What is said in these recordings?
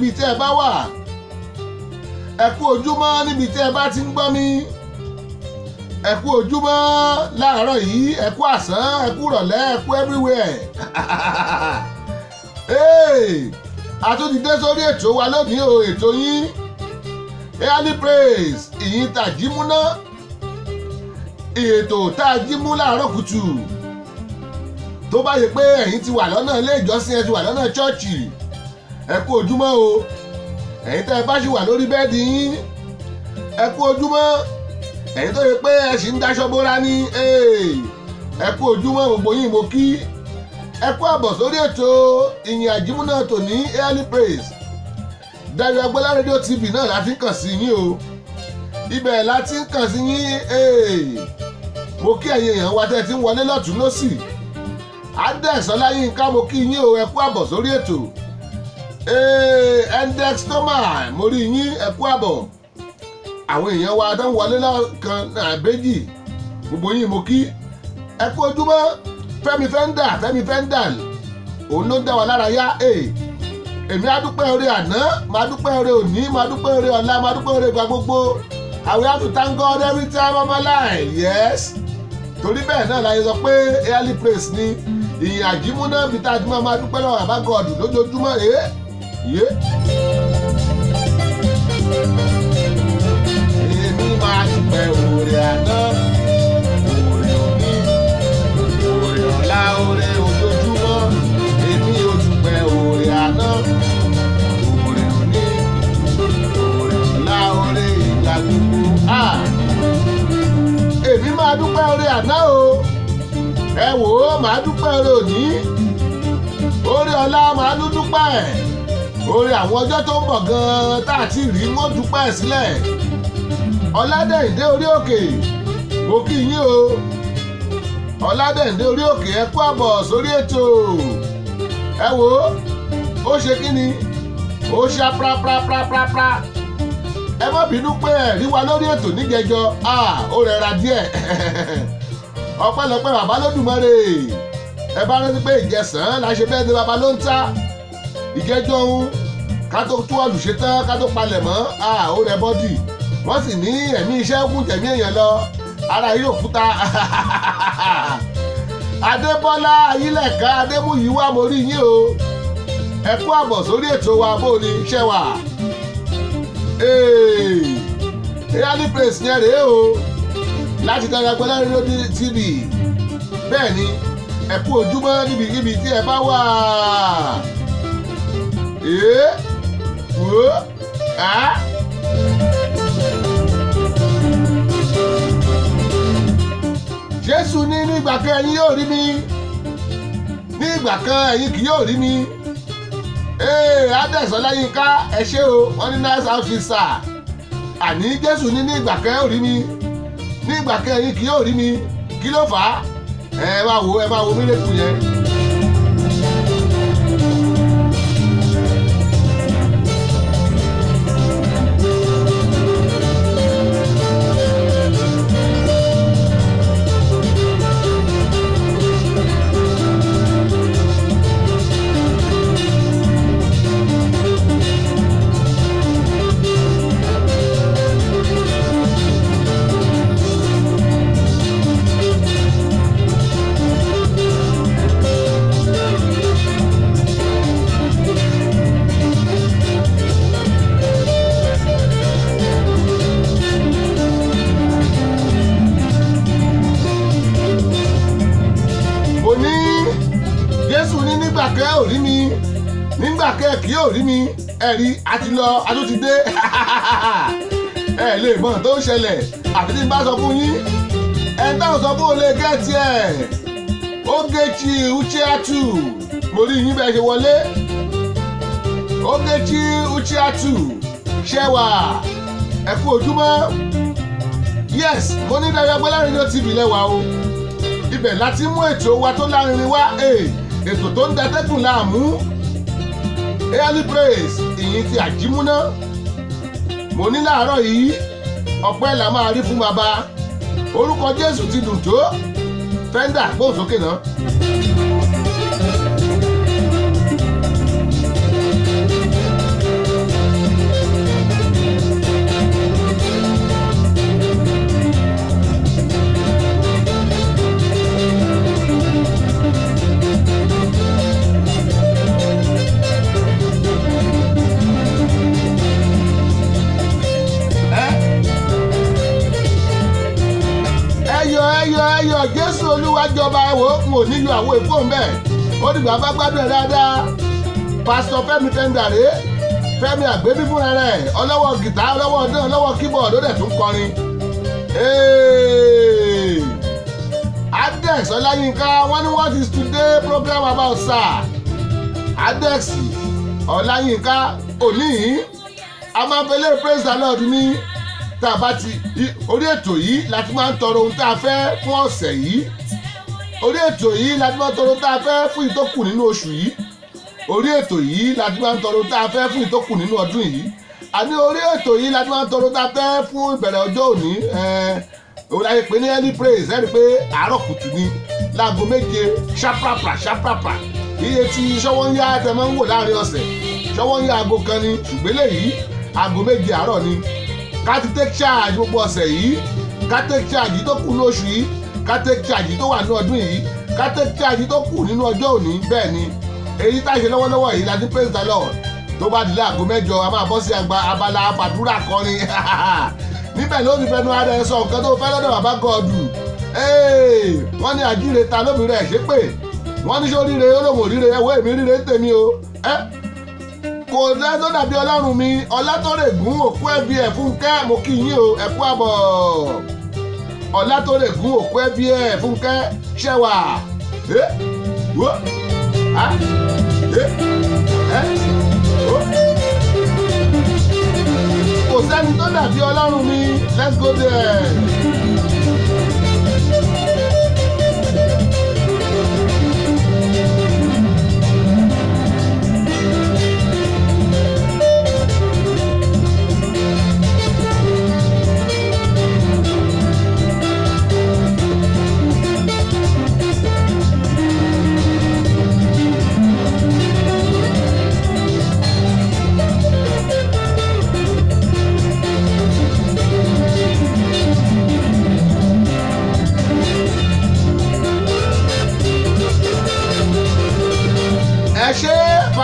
níbikíbi tí ẹ bá wà. Ẹ kú ojúmọ́ níbi tí ẹ bá ti ń gbọ́ mi. Ẹ ojúmọ́ láàárọ̀ yìí ẹ àsán ẹ rọ̀lẹ́ ẹ kú everywhere. Hey, a tún ti dé sórí ètò wa lónìí o ètò yín. Early praise ìyìn tàjímúná ètò tá a jí láàárọ̀ kùtù. Tó bá yẹ pé ẹ̀yin ti wà lọ́nà ilé ìjọsìn ẹ ti wà lọ́nà chọ́ọ̀chì ẹ kú ojúmọ́ o. Ẹ̀yin tẹ́ ẹ bá ṣì wà lórí bẹ́ẹ̀dì yín ẹ kú ojúmọ́. Ẹ̀yin tó yẹ pé ẹ ṣì ń daṣọ bóra ní ẹ kú ojúmọ́ gbogbo yín mo kí. Ẹ kú àbọ̀ sórí ètò ìyìn àjímúná tòní early praise. Dayo Agbọ́lá rédíò tv náà ń kàn sí yín o. Ibẹ̀ la ti ń kàn sí yín mo kí ẹ̀yin èèyàn wa tẹ́ ti ń wọlé lọ́tún lọ́sì adex ọláyínká mo kí yín o ẹ kú àbọ̀ sórí ètò index toma mo rí yín ẹ kú àbọ̀. Àwọn èèyàn wa tó ń wọlé lọ́kàn àbẹ́jì gbogbo yín mo kí. Ẹ kú ojúmọ́. Fẹ́mi fẹ́ńdà fẹ́mi fẹ́ńdà òun ló dá wa lára yá. Èmi á dúpẹ́ oore àná máa dúpẹ́ oore òní máa dúpẹ́ oore ọ̀la máa dúpẹ́ oore ìgbà gbogbo. Will have to thank God every time of my life yes. Torí bẹ́ẹ̀ náà la yẹ sọ pé early praise ni. Ìyìn àjímúná bí tá a ti máa máa dúpẹ́ lọ́wọ́ àbá God lójoojúmọ́ ẹ̀ yé. èmi máa dúpẹ́ oore àná. Oore òní oore ọ̀la oore ojoojúmọ́. Èmi ò dúpẹ́ oore àná. Oore òní oore ọ̀la oore ìgbà gbogbo. èmi máa dúpẹ́ oore àná o. Ẹ wò ó máa dúpẹ́ oore òní. Oore ọ̀la máa tún dúpẹ́ oore àwọn ọjọ́ tó ń bọ̀ gan-an tá a ti rí wọ́n dúpẹ́ sílẹ̀. Ọ̀làdẹ̀yìndé orí òkè mo kí yín o. Ọ̀làdẹ̀yìndé orí òkè ẹ kú àbọ̀ sórí ètò. Ẹ wò ó ṣe kí ni? Ó ṣá praprapraprapra. Ẹ má bínú pé ẹ rí wa lórí ètò níjẹjọ ó rẹra díẹ̀. Ọpẹ́lọpẹ́ bàbá lódùmarè. Ẹ bá rántí pé ìjẹsàn la ṣe bẹ́ẹ̀ ni bàbá ló ń ta ìjẹjọ ń ká tó tú ọlùṣe tán ká tó palẹ̀ mọ́ ó rẹ bọ́dì. Wọ́n sì ní ẹ̀mí iṣẹ́ kún tẹ̀mí èèyàn lọ. Ara yìí òkúta adébọ́lá ayílẹ̀ká adémúyíwá mo rí yín o. Ẹ kú àbọ̀ sórí ètò wa bó ni iṣẹ́ wa? Early praise yẹn rèé o. Láti Dayo Agbọ́lá rédíò tv bẹ́ẹ̀ ni ẹ kú ojúmọ́ níbikíbi tí ẹ bá wà ee wo a. jésù ní ní ìgbà kan ẹ̀yin yóò rí mi. Ní ìgbà kan ẹ̀yin kì yóò rí mi. Ee adẹ́sọ lẹ́yìnká ẹ ṣé o wọ́n ní nice officer àní jésù ní ní ìgbà kan ẹ ò rí mi. Ní ìgbà kan ẹ̀yin kì yóò rí mi. Kí ló fà á? Ẹ máa wo ẹ máa wo mílíọ̀nù yẹn. Ẹ̀rí àti lọ àtúntì dé. Ẹ lè mọ̀ tó ń ṣẹlẹ̀. Àfi tí n bá sọ fún yín ẹ táwọn sọ fún olè gẹ́ẹ̀tì ẹ̀. Ogechi Ucheatu mo rí yín bẹ́ẹ̀ ṣe wọlé. Ogechi Ucheatu ṣẹwà ẹ kú ojúmọ́. Yes mo ní Dayo Agbọ́lá rédíò tv lẹ́wà o. Ibẹ̀ láti mú ètò wa tó lárinrin wá. Ètò tó ń datẹ́kùn láàmú early praise ìyìn ti àjímúná. Mo ní láàárọ̀ yìí ọpẹ́ là máa rí fún bàbá. Orúkọ jésù ti dùn tó. Fẹ́ndà gbóhùn náà. Ẹyọ ẹyọ jésù olúwa jọba ẹwọ n ò níyọ àwọn èkó ń bẹ ó dìgbà bá gbádùn ẹ dáadáa. Pásítọ̀ fẹ́mi fẹndàrẹ fẹ́mi àgbébí fúnra rẹ̀ ọlọ́wọ́ gìtá ọlọ́wọ́ ọdún ọlọ́wọ́ kíbọọdù ó dẹ̀ tún kọrin. Adex ọláyínká wọn ní what is today program about sir? Adex ọláyínká òní a máa fẹlẹ praise the lord ní tá a bá ti orí ètò yìí láti máa ń tọrọ ohun tá a fẹ́ fún ọ̀sẹ̀ yìí. Orí ètò yìí láti máa ń tọrọ ohun tá a fẹ́ fún ìtókù nínú oṣù yìí. Orí ètò yìí láti máa ń tọrọ ohun tá a fẹ́ fún ìtókù nínú ọdún yìí. Àní orí ètò yìí láti máa ń tọrọ ohun tá a fẹ́ fún ìbẹ̀rẹ̀ ọjọ́ òní òun láyé pé ní early praise. Ẹ̀rí pé àárọ̀ kùtù ni láago méje ṣáprápra ṣáprápra iye tí ṣọwọ́ ń yá tẹ máa ń wò láàárín ọ̀sẹ̀ ṣọwọ́ ń yá aago kan ni ṣùgbọ́n eléyìí aago méje àárọ̀ ni ká ti take charge gbogbo ọ̀sẹ̀ yìí ká take charge tó kù oṣù yìí ká take charge tó wà ní ọdún yìí ká take charge tó kù nínú ọjọ́ òní. Bẹ́ẹ̀ ni èyí tá a ṣe lọ́wọ́lọ́wọ́ yìí láti praise the lord. Tó bá di láago mẹ́jọ a máa bọ́ sí àgbà abala àfàdúrà kọrin. Níbẹ̀ ló ti fẹnu ara ẹ sọ nǹkan tó fẹ́ lọ́dọ̀ bàbá gọ́ọ̀dù wọ́n ní àjíire ta lóbìnrin ẹ̀ ṣépè wọ́n ní sọ ríre olóhùn ríre ẹ̀wọ́ èmi ríre ń tèmi o kò dẹ́ tó dàbí ọlọ́run mi. Ọlátọ́rẹ̀gùn òkú ẹbí ẹ̀ fúnkẹ́ mo kí yín o ẹ̀kú àbọ̀. Ọlátọ́rẹ̀gùn òkú ẹbí ẹ̀ fúnkẹ́ ṣẹwà ẹ ẹ ẹ kò sẹ́ni tó dàbí ọlọ́run mi. Let's go there.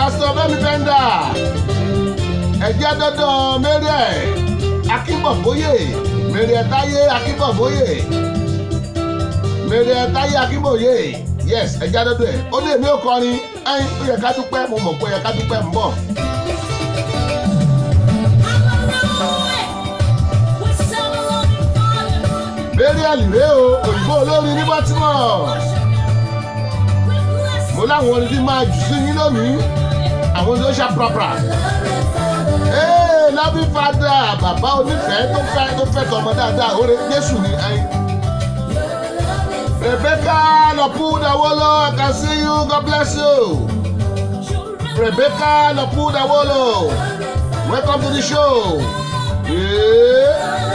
Pásítọ̀ bẹ́mi bẹ́ńdà ẹ̀jẹ̀ dọ́dọ̀ mẹ́rẹ̀ akínbọ̀bóyè mẹ́rẹ̀ táyé akínbọ̀bóyè mẹ́rẹ̀ táyé akínbọ̀yè yes ẹ̀jẹ̀ dọ́dọ̀ ẹ̀. Ó ní èmi ò kọrin ẹ̀yìn ó yẹ ká dúpẹ́ mo mọ̀ pé ó yẹ ká dúpẹ́ ń bọ̀. mẹ́rẹ̀ àlìrè o òyìnbó olórin ní baltimore. Mo láwọn orin tí máa jù sí yín lónìí àwọn prapra. ee lábí fada bàbá onífẹ̀ẹ́ tó fẹ́ tó fẹ́ tọmọ dáadáa orin jésù ni ẹyin. rebecca lọpúdàwọlọ i can see you god bless you. rebecca lọpúdàwọlọ welcome to the show. Yeah.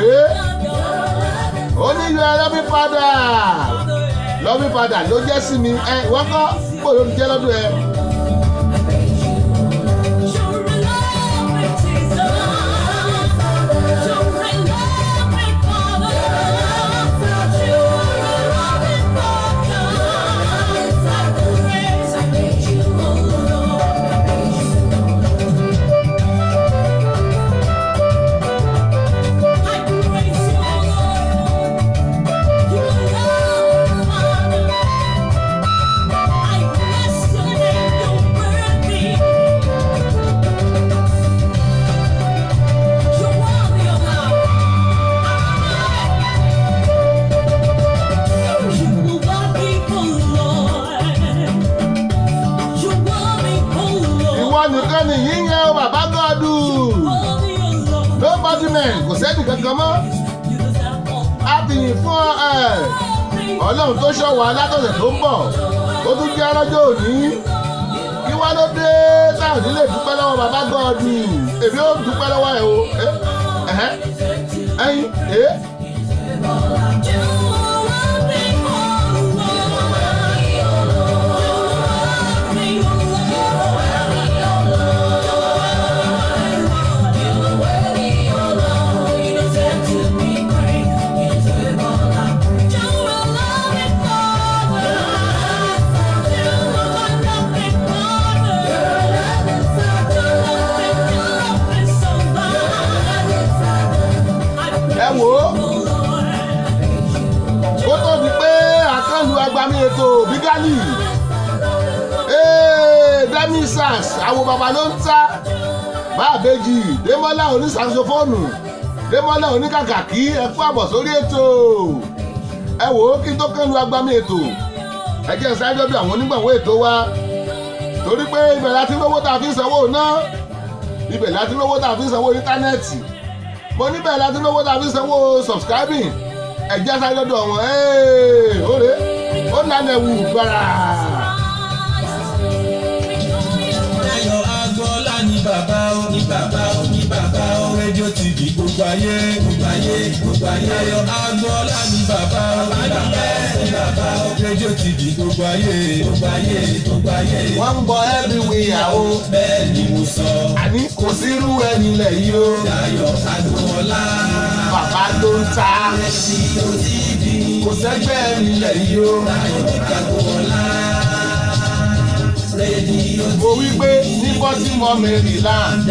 Rèé. Ó ní yọ lọ́bí padà. Lọ́bí padà ló jẹ́ sí mi. Ẹ wọ́n kọ́? Kó ló lọ́dún ẹ. Ọlọ́run tó ṣọ́ wa látọ̀sẹ̀ tó ń bọ̀ ó tún jẹ́ ọlọ́jọ́ òní. Kí wá ló dé táwọn nílé dúpẹ́ lọ́wọ́ bàbá gọ́ọ̀dù èmi ó dúpẹ́ lọ́wọ́ ẹ̀ o. Ẹ̀yìn ẹ̀. Báàbéjì démọ́lá onísàksófóònù démọ́lá oníkàkàkí ẹ kú àbọ̀ sórí ètò. Ẹ wò ó kí tó kànlù agbami ètò. Ẹ jẹ́ ìsájọ́ bí àwọn onígbàwọ́ ètò wa. Torí pé ibẹ̀ láti lówó tá a fi ń sanwó náà ibẹ̀ láti lówó tá a fi ń sanwó íńtánẹ́ẹ̀tì. Mo níbẹ̀ láti lówó tá a fi sanwó subscribing. Ẹ̀jẹ̀ sáré lọ́dọ̀ wọn. Óre ó lànà ẹ̀wù gbàrà. Ní bàbá ó ní bàbá ó rédíò TV gbogbo ayé gbogbo ayé gbogbo ayé. Ayọ̀ Agbọ́lá ní bàbá ó ní bàbá ó ní bàbá ó rédíò TV gbogbo ayé gbogbo ayé gbogbo ayé. wọ́n ń bọ everywhere o Bẹ́ẹ̀ ni mo sọ. àní kò sí irú ẹni lẹ̀ yìí o Ayọ̀ Agbọ́lá bàbá ló ń ta rédíò TV kò sẹ́gbẹ́ ẹni lẹ̀ yìí o. Ayọ̀ Agbọ́lá mo wí pé ní bọ́símọ̀ maryland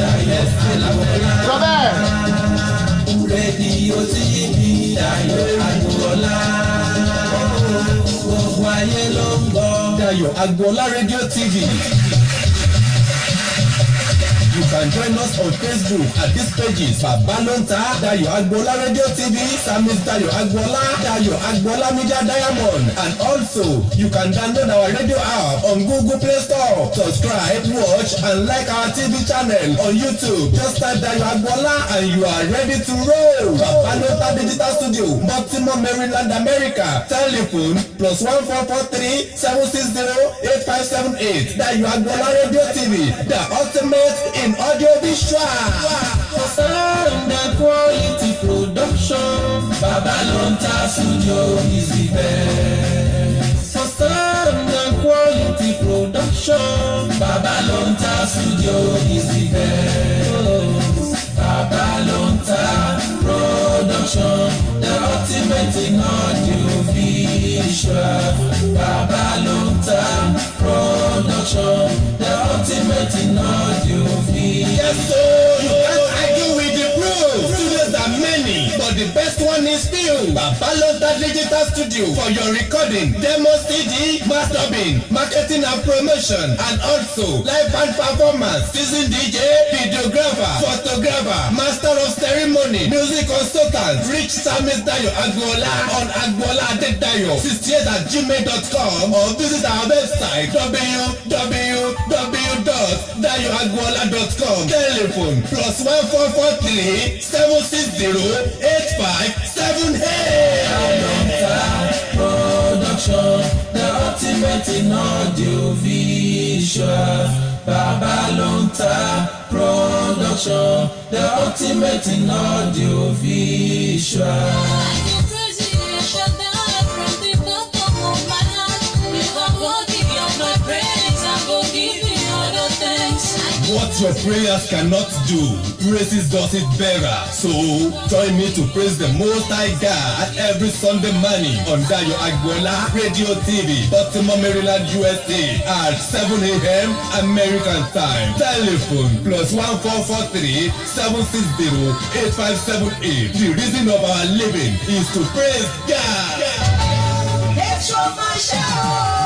sọ bẹ́ẹ̀ rédíò TV Ayọ̀ Agbọ́lá. Gbogbo ayé ló ń gbọ́. Ayọ̀ Agbọ́lá rédíò TV. You can join us on Facebook at these pages Babalonta Dayo Agbola Radio TV Samis Dayo Agbola Dayo Agbola Media Diamond and also you can download our radio app on Google Play Store. Subscribe watch and like our TV channel on YouTube. Just type Dayo Agbola and you are ready to roll. Babalonta Digital Studio Baltimore Maryland America. Telephone plus one four four three seven six zero eight five seven eight. Dayo Agbola Radio TV the ultimate in audio visual. Sound quality production. Babalonta Studio is the best. Sound quality production. Babalonta Studio is the best. Babalonta production. The ultimate in audio visual. Is still Babalonta Digital Studio for your recording, demo CD, mastering, marketing and promotion, and also live band performance, season DJ, videographer, photographer, master of ceremony, music consultant, reach Samis Dayo Agbola on Agbola Adedayo 68 at gmail.com or visit our website www.dayoagbola.com telephone plus one four four three seven six zero eight five seven eight. production the ultimate in audio visual production the ultimate in audio visual. What your prayers cannot do, praises does it better. So join me to praise the Most High God every Sunday morning on Dayo Agbola Radio TV, Baltimore, Maryland, USA at 7 a.m. American time. Telephone plus one four four three seven six zero eight five seven eight. The reason of our living is to praise God. Ètò máa ṣe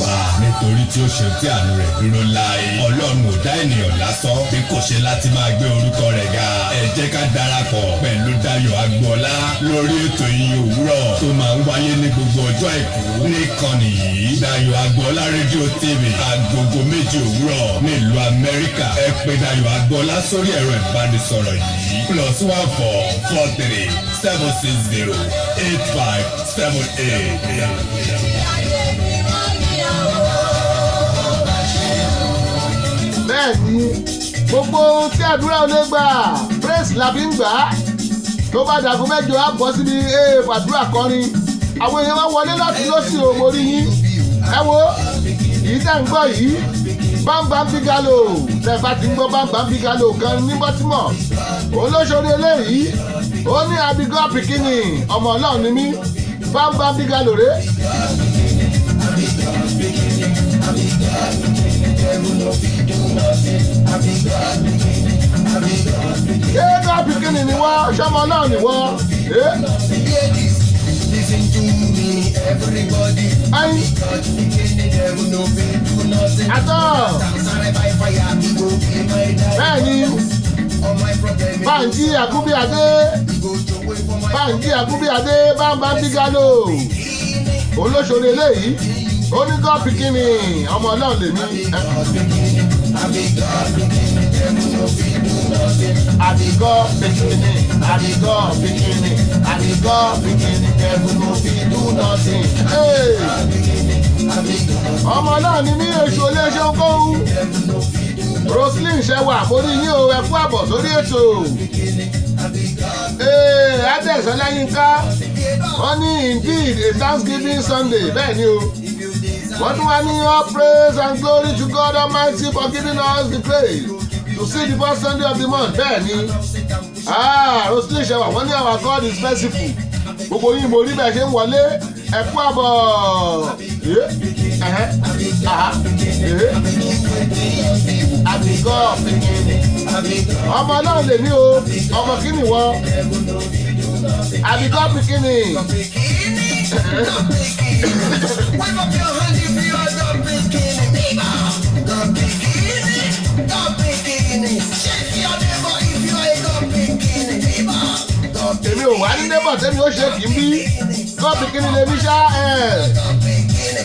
olúwa nítorí tí ó ṣe tí àánú rẹ̀ dúró láé. Ọlọ́run ò dá ènìyàn lásán. Bí kò ṣe láti máa gbé orúkọ rẹ̀ ga. Ẹ jẹ́ ká darapọ̀ pẹ̀lú Dayọ̀ Agboola lórí ètò ìyìn òwúrọ̀ tó máa ń wáyé ní gbogbo ọjọ́ àìkú. Níkànnì yìí Dayọ̀ Agboola rédíò tv agogo méjì òwúrọ̀ nílùú amẹ́ríkà. Ẹ pè Dayọ̀ Agboola sórí ẹ̀rọ ìbánisọ̀rọ̀ yìí. Plus one four four three seven six zero eight five seven eight. Bẹ́ẹ̀ ni gbogbo ohun tí àdúrà ò lè gbà praise la ń gbà á. Tó bá dàgbọ́ mẹ́jọ á bọ́ síbi ee fàdúrà kọrin. Àwọn èèyàn máa wọlé láti lọ́sì òmòrí yín. Ẹ wo èyí tẹ́ ń gbọ́ yìí bámbám bígalò tẹ́ bá ti ń gbọ́ bámbám bígalò kan ní bọ́tímọ̀ òun ló ṣorí eléyìí ó ní abigọ́ pikini ọmọ ọlọ́run ni mí. Bámbám bígalò rèé. Ni All my problem, he báńkì àkúbí adé. Báńkì àkúbí adé òun ló ṣorí eléyìí. Ó ní gọ́ pikini ọmọ náà lèmi. Àbígọ́ pikini àbígọ́ pikini àbígọ́ pikini devil no fit do nothing. Hey! ọmọ náà ni mí èṣù oléṣẹ́ kóhun roslyn ṣẹwà mo rí yín o ẹ kú àbọ̀ sórí ètò. Ee adẹ́sán lẹ́yìnká wọ́n ní indeed a thanksgiving sunday. Bẹ́ẹ̀ ni o. Wọ́n tún wá ní all praise and glory to God almighty for giving us the grace to see the first sunday of the month bẹ́ẹ̀ ni. Ah roslyn ṣẹwà wọ́n ní our God is merciful. Gbogbo yín mo rí bẹ́ẹ̀ ṣe ń wọlé. Ẹ kú àbọ̀. Àbíkọ́ ọmọ náà lè ní o. Ọmọ kíni wọ? Àbíkọ́ pikini Wave up your hand if you are the bikini. Viva! The bikini, the bikini. Èmi ò wá ní neighbor tẹ́mi ó ṣe kì í bí kọ́ pikini lè fi ṣá ẹ̀.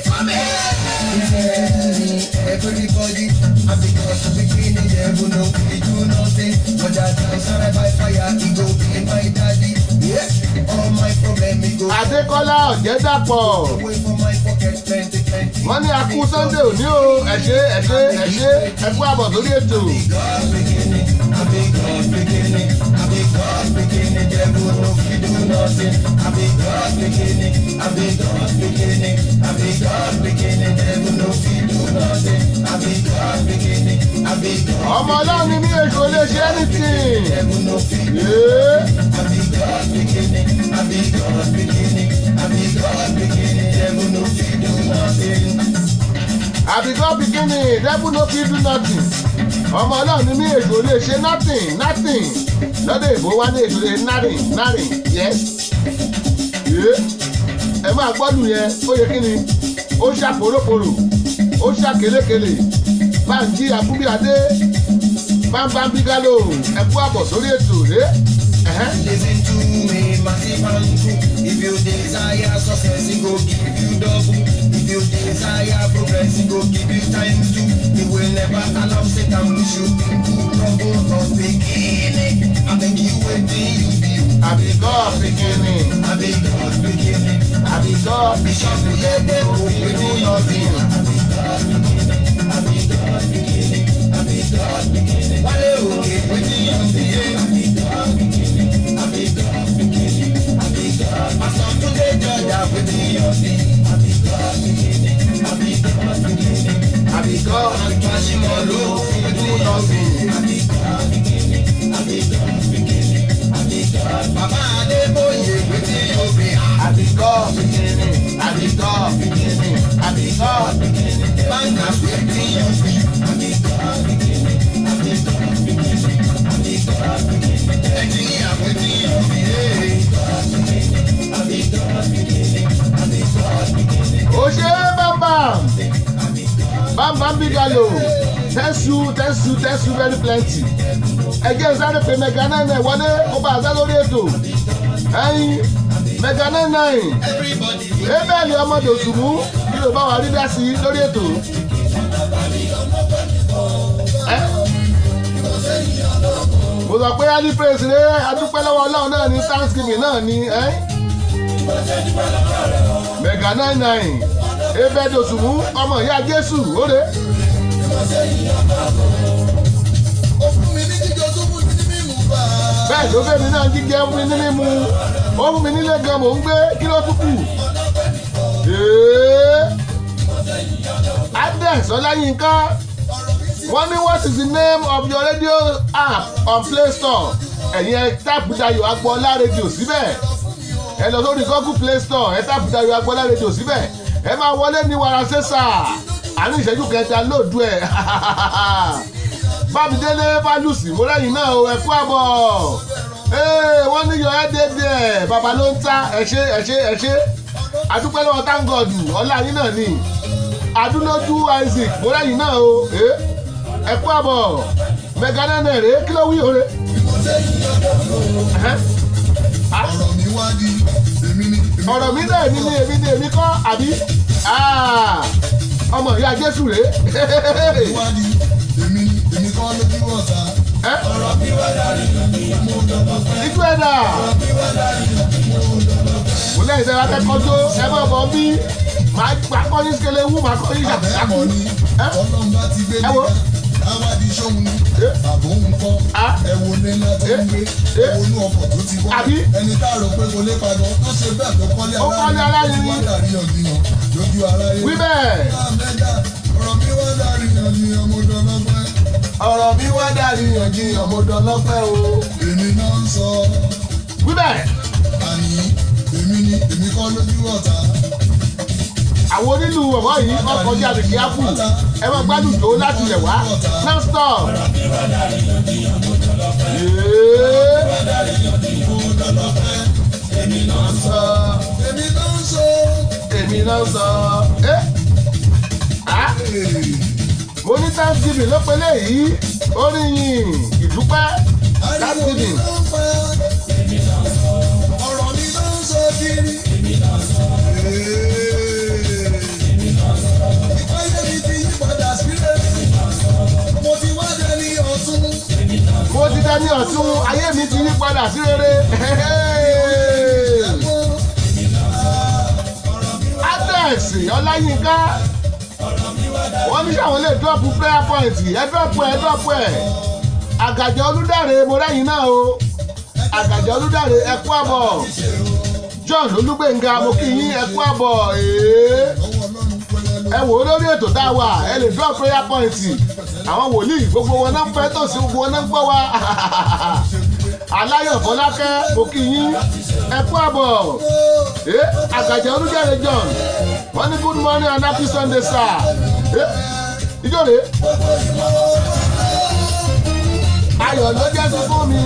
Everybody, I because the bikini, devil no we do nothing. But that time sorry by fire, he go be my daddy. Adékọ́lá ọ̀jẹ̀dàpọ̀ wọ́n ní akú sunday òní o. Ẹ ṣé ẹ ṣé ẹ ṣé. Ẹ kú àbọ̀ sórí ètò God beginning, devil no fit do nothing. I be God beginning, I be God beginning, I be God beginning, devil no fit do nothing. I be God beginning, I be God, ọmọ ọlọ́run èṣù ò lè ṣe anything I be God beginning, I be God beginning, I be God beginning, devil no fit do nothing. Àbíkọ́ pikini devil no fit do nothing. Ọmọ ọlọ́run ni mí èṣù ò lè ṣe nothing nothing. Lọ́dọ̀ èbó wá ní èṣù lè nothing nothing. Yes. Ẹ máa gbọ́dù yẹn. Ó yẹ kí ni? Ó ṣá poroporo ó ṣá kélékèlè báńkì àkúbíadé bámbám bígálò ẹ kú àbọ̀ sórí ètò rẹ. Listen to me, and true. If you desire success, it go give you double. If you desire progress, go give you times two. It will never allow Satan push you into trouble. Cause beginning, I beg you waiting, you be you. àbíkọ́ pikini I be God beginning. pikini devil no fit do nothing. Wale oke, waiting you be you. Pastor Tunde Georgia, waiting you be. Àbíkọ́ Kashimolo, do nothing. Adeboye, waiting you be. àbíkọ́ pikini àbíkọ́ pikini àbíkọ́ pikini. Bankers, waiting you be. Engineer, waiting you be. ó ṣe é bàbà bambi galo thanks you thanks you thanks you very plenty. Ẹjẹ sáré pé mẹga nine nine wọlé kó bá sá lórí ètò ẹyin mẹga nine. Nine ebéèlì ọmọdé òṣùmú kí ló bá wà rí dá sí lórí ètò. Mo sọ pé ali praise rẹ adúpẹ́ lọ́wọ́ ọlọ́run náà ní thanksgiving náà ní ẹ́ mẹga nine nine. Ebéèlì òṣùmú ọmọ ìyá jésù óre. bẹ́ẹ̀ ló fẹ́ mi náà jíjẹ fún mi ní mímu. Ó fún mi nílé gan mò ń gbé kí ló tún Ọláyínká. Wọ́n ní what is the name of your radio app on play store? Ẹ̀yin ẹ táàpù Dayọ̀ Agboola rédíò síbẹ̀ ẹ lọ sórí Google play store ẹ táàpù Dayọ̀ Agboola rédíò síbẹ̀. Ẹ máa wọlé ní wàrà sẹ́sà àní ìṣẹ́jú kẹta lóòdù ẹ̀. Bámidélé fálùsì mo lẹ́yìn náà o ẹ kú àbọ̀. Wọ́n ní yọ ẹ́ dédé ẹ̀ bàbá ló ń ta ẹ ṣé ẹ ṣé ẹ ṣé. Àdúpẹ́ lọ́wọ́ táǹgọ̀dù ọlá yín náà ni. Adúlójú isaac mo lẹ́yìn náà o ẹ kú àbọ̀. Mẹgànánà rè é kí ló wí ore. Ọ̀rọ̀ mi wá di èmi ni ọ̀rọ̀ mi náà èmi ni èmi ni èmi kọ́ àbí ọmọ ìyá jésù rè é. wá di èmi ni èmi kọ́ lójú ọ̀tá. ikú ẹ̀dá mo lẹ́yìn tẹ́lá kẹ́kọ̀ọ́ tó ẹ má bọ̀ bí màá kọ́ ní sikele wú màá kọ́ ní àbẹ̀mọ̀ ṣàkóso. ni ọlọ́run bá ti gbé Ẹ wo. nígbà awádìí sóhun ni Eh. àbò ń kọ́ Ah. ẹ wo ní ńlá tó ń gbé wo ní ọkọ̀ tó ti Àbí? ẹni tá a rò pé kò lè padà tó ṣe bẹ́ẹ̀ tó kọ́lé alárinrin. wá dàrí ọ̀gbìnà lójú aráyé. wí bẹ́ẹ̀ Àmẹ́dá ọ̀rọ̀ mi wá dàrí mo dọ̀lọ́gbẹ́. ọ̀rọ̀ mi wá dàrí mo dọ̀lọ́pẹ́ o. èmi náà ń sọ wí bẹ́ẹ̀ àní èmi ni èmi kọ́ lójú ọ̀tá. Àwọn onílù ọ̀mọ́ yìí wọ́n kọjá àbíkí ápù ẹ máa gbádùn tó láti lẹ̀ wá non stop. èmi náà sọ èmi náà ń sọ. èmi náà sọ. ẹ́ á mo ní thanksgiving ló pélé yìí oríyìn ìdúpẹ́ thanksgiving. ọ̀rọ̀ mi náà sọ kiri. Mo ti dẹni ọ̀tún ayé mi ti yí padà sí rere. adex ọláyínká. Wọ́n ní sáwọn lè dọ́ọ̀pù prayer point. Ẹ dọ́ọ̀pù ẹ dọ́ọ̀pù ẹ. Àgàjọ olúdàrẹ mo rẹ́yìn náà o. Àgàjọ olúdàrẹ ẹ kú àbọ̀. John olúgbẹ̀ngà mo kí yín ẹ kú àbọ̀. Èé ẹ wò ó lórí ètò tá a wà ẹ lè drop prayer point. Àwọn wòlíì gbogbo wọn náà fẹ́ tòsí gbogbo wọn náà gbọ́ wa. Aláyọ̀ fọlákẹ́ kí yín. Ẹ kú àbọ̀. Ẹ àgàjà olùjẹ́rẹ̀ john. Wọ́n ní good morning and happy sunday sir. Ẹ ìjọ rèé ayọ̀ ló jẹ́ sí fún mi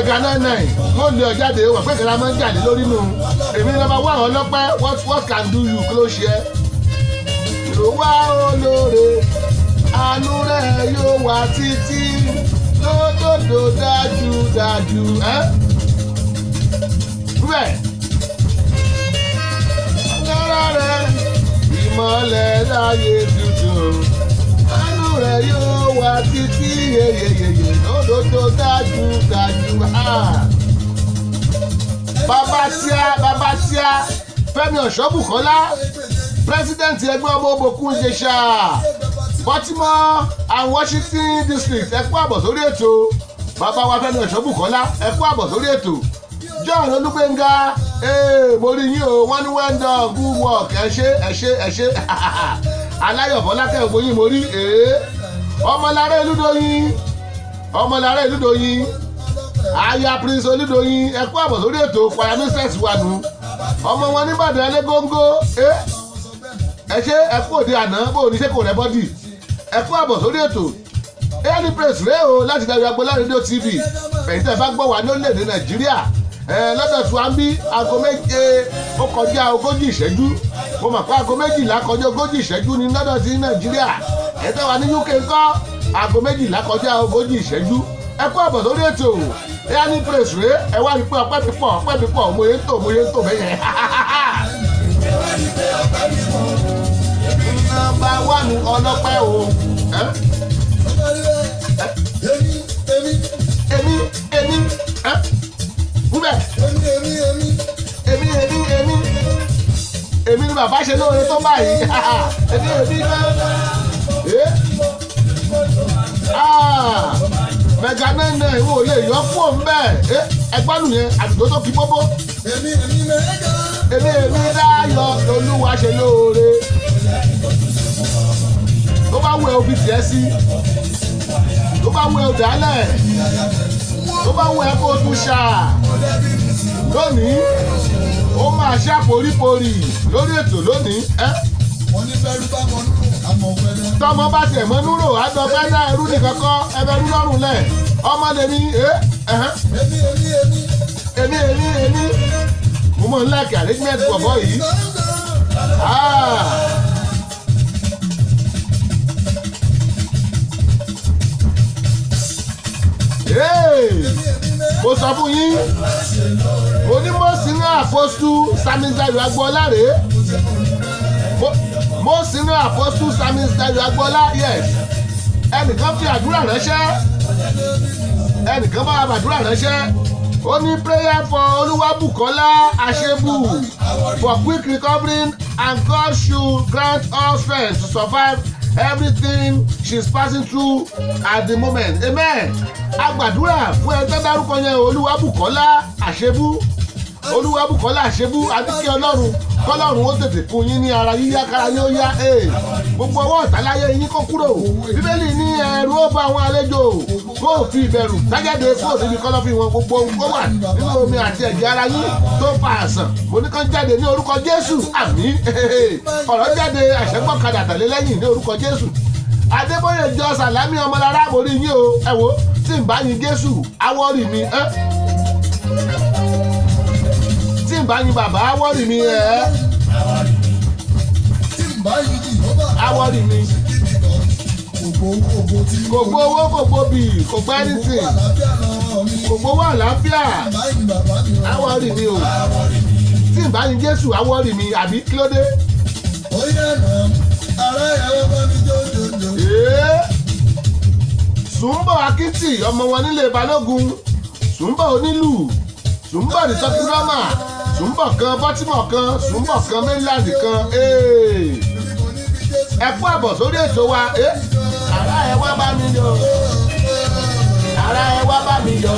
mẹga nine nine. Wọ́n lé ọ jáde wọ́n pé kẹlẹ́ máa ń jáde lórí nù èmi lọ́ba wá ọlọ́pàá what what can do you? Kí ló ṣe é ló wá olóore àánú rẹ̀ yóò wá títí. Lódòdó dájú dájú ẹ́ bẹ́ẹ̀. Lára rẹ̀ ìmọ̀lẹ̀ láyé àánú rẹ̀ yóò wá títí. Yeyeyeye lódòdó dájú dájú bàbá tíá bàbá tíá Fẹ́mi Ọ̀ṣọ́bùkọ́lá pírẹsidẹ́ǹtì ọmọ òbòkun Ìjẹ̀ṣà Baltimore and Washington district ẹ kú àbọ̀ sórí ètò. Bàbá wa Fẹ́mi Ọ̀ṣọ́bùkọ́lá ẹ kú sórí ètò. John Olúgbénga ee mo rí yín o wọ́n ní done good work. Ẹ ṣé ẹ ṣé ẹ ṣé aláyọ̀ fọlákẹ́ ògbóyin mo rí ee ọmọlára Olúdóyin ọmọlára Olúdóyin aya prince Olúdóyin ẹ kú àbọ̀ sórí ètò choir mistress wa nù. Ọmọ wọn nìbàdàn ẹlẹ́góńgó ee ẹ ṣe ẹ kú òde àná bó o ní ṣe kò rẹ bọ́dì. Ẹ àbọ̀ sórí ètò. Airly praise rèé o láti darí agbọ́lá rédíò tv ẹ bá gbọ́ wá ní orílẹ̀-èdè nàìjíríà ẹ lọ́dọ̀ tí wàá bí aago méje ó kọjá ogójì ìṣẹ́jú. Mo mọ̀ pé aago méjìlá kọjá ogójì ìṣẹ́jú ní lọ́dọ̀ sí nàìjíríà. Ẹ tẹ́ wà ní uk ńkọ́? Aago méjìlá kọjá ogójì ìṣẹ́jú. Ẹ kú àbọ̀ lórí ètò. Ẹ á ní praise rèé. Ẹ wá rí pé ọpẹ́ mi pọ̀ ọpẹ́ mi pọ̀. Mo yé ń tò mo yé ń tò bẹ́yẹn. nọmba wánu ọlọ́pẹ́ o. Èmi, èmi, èmi èmi ẹ́ wúbẹ̀. Èmi, èmi, èmi. èmi èmi èmi. Èmi ni bàbá ṣe lóore tó báyìí. Èmi èmi. Ẹ́. Ah. Mẹga náà náà ìwọ ò lè yọ fún òun bẹ́ẹ̀ ẹ́ ẹgbẹ́ nìyẹn àdúgbò tó kí bóbó Èmi, èmi mẹ́ga. èmi èmi dáyọ̀ olúwa ṣe lóore. Tó bá wẹ òbí tiẹ̀ sí. Tó bá wẹ òdàlẹ̀ tó bá wẹ kó tún ṣá. Lónìí ó máa ṣá poríporì lórí ètò lónìí ẹ́. Tọmọ bá tiẹ̀ mọ́ núrò àdọ́fẹ́ dá ẹrú nìkan kọ́ ẹbẹ̀rú lọ́rùn lẹ̀. Ọmọ lèmi ẹ́ Èmi, èmi, èmi. mo mọ̀ ńlá kí arrangement bọ̀bọ̀ yìí. Mo sọ fún yín onímọ̀sínú àpọ́sù samisayo agboola rèé. Mọ̀sínú àpọ́sù samisayo agboola yes. Ẹnìkan fi àdúrà ránṣẹ́. Ẹnìkan bá àdúrà ránṣẹ́. Ó ní prayer for olúwàbùkọ́lá àṣebù for quick recovery and God should grant us strength to survive everything she is passing through at the moment. Amen. Agbàdúrà fún ẹni tó dárúkọ yẹn olúwàbùkọ́lá àṣebù olúwàbùkọ́lá àṣebù adíkẹ́ ọlọ́run kọ́lọ́run ó tètè fún yín ní ara yíyá kára yóò yá. Gbogbo ọwọ́ ọ̀tàláyé yín kó kúrò. Bíbélì ní ẹ̀rù ó bá àwọn àlejò kó fi ìbẹ̀rù tájáde kó níbi kọ́lọ́fín wọn gbogbo ohun tó wà nínú omi àti ẹ̀jẹ̀ ara yín tó fa àsàn mo ní kán jáde ní orúkọ jésù. Àmín. Ọ̀rọ̀ jáde àṣẹ́gbọ́kadà tẹ̀lé lẹ́yìn ní orúkọ jésù. Adébóyè jọ sàlámì ọmọlára àmórí yín o. Ẹ wo tí n bá yin jésù awọ́rì mi ẹ́. Tí n bá yin bàbá awọ́rì mi ẹ́. Awọ́rì mi kò gbó owó kò gbó bì kò lọ́wọ́ mi. kò gbówó àlàáfíà bàbá mi o. tí n bá yin jésù awọ́rì mi àbí kí ló dé. Ará ìyàwó bá mi jójòjò. Ee, Sùnbọ̀ Akítì ọmọ wọn nílé Balógun Sùnbọ̀ onílù Sùnbọ̀ ní Tọ́kírámà Sùnbọ̀ kan Bọ́tímọ̀ kan Sùnbọ̀ kan Mainland kan ẹ kú àbọ̀ sórí ètò wa ee. Ará ẹ wá bá mi yọ. Ará ẹ wá bá mi yọ.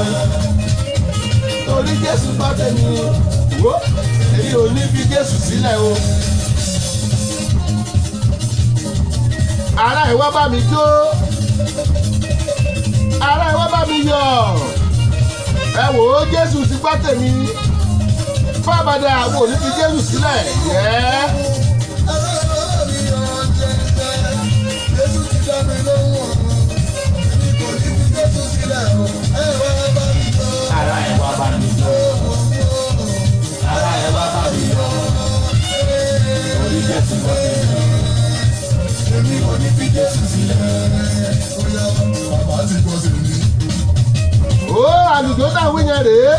Torí Jésù gbọ́ tèmi wo èyí ò ní fi Jésù sílẹ̀ o. Ará ẹ wá bá mi jó. Ará ẹ wá bá mi yọ. Ẹ wò ó jésù ti gbá tèmi. Fábàdà àwọn òní fi jésù sílẹ̀. Yẹ́ àlùjọ táwọn yẹn rèé.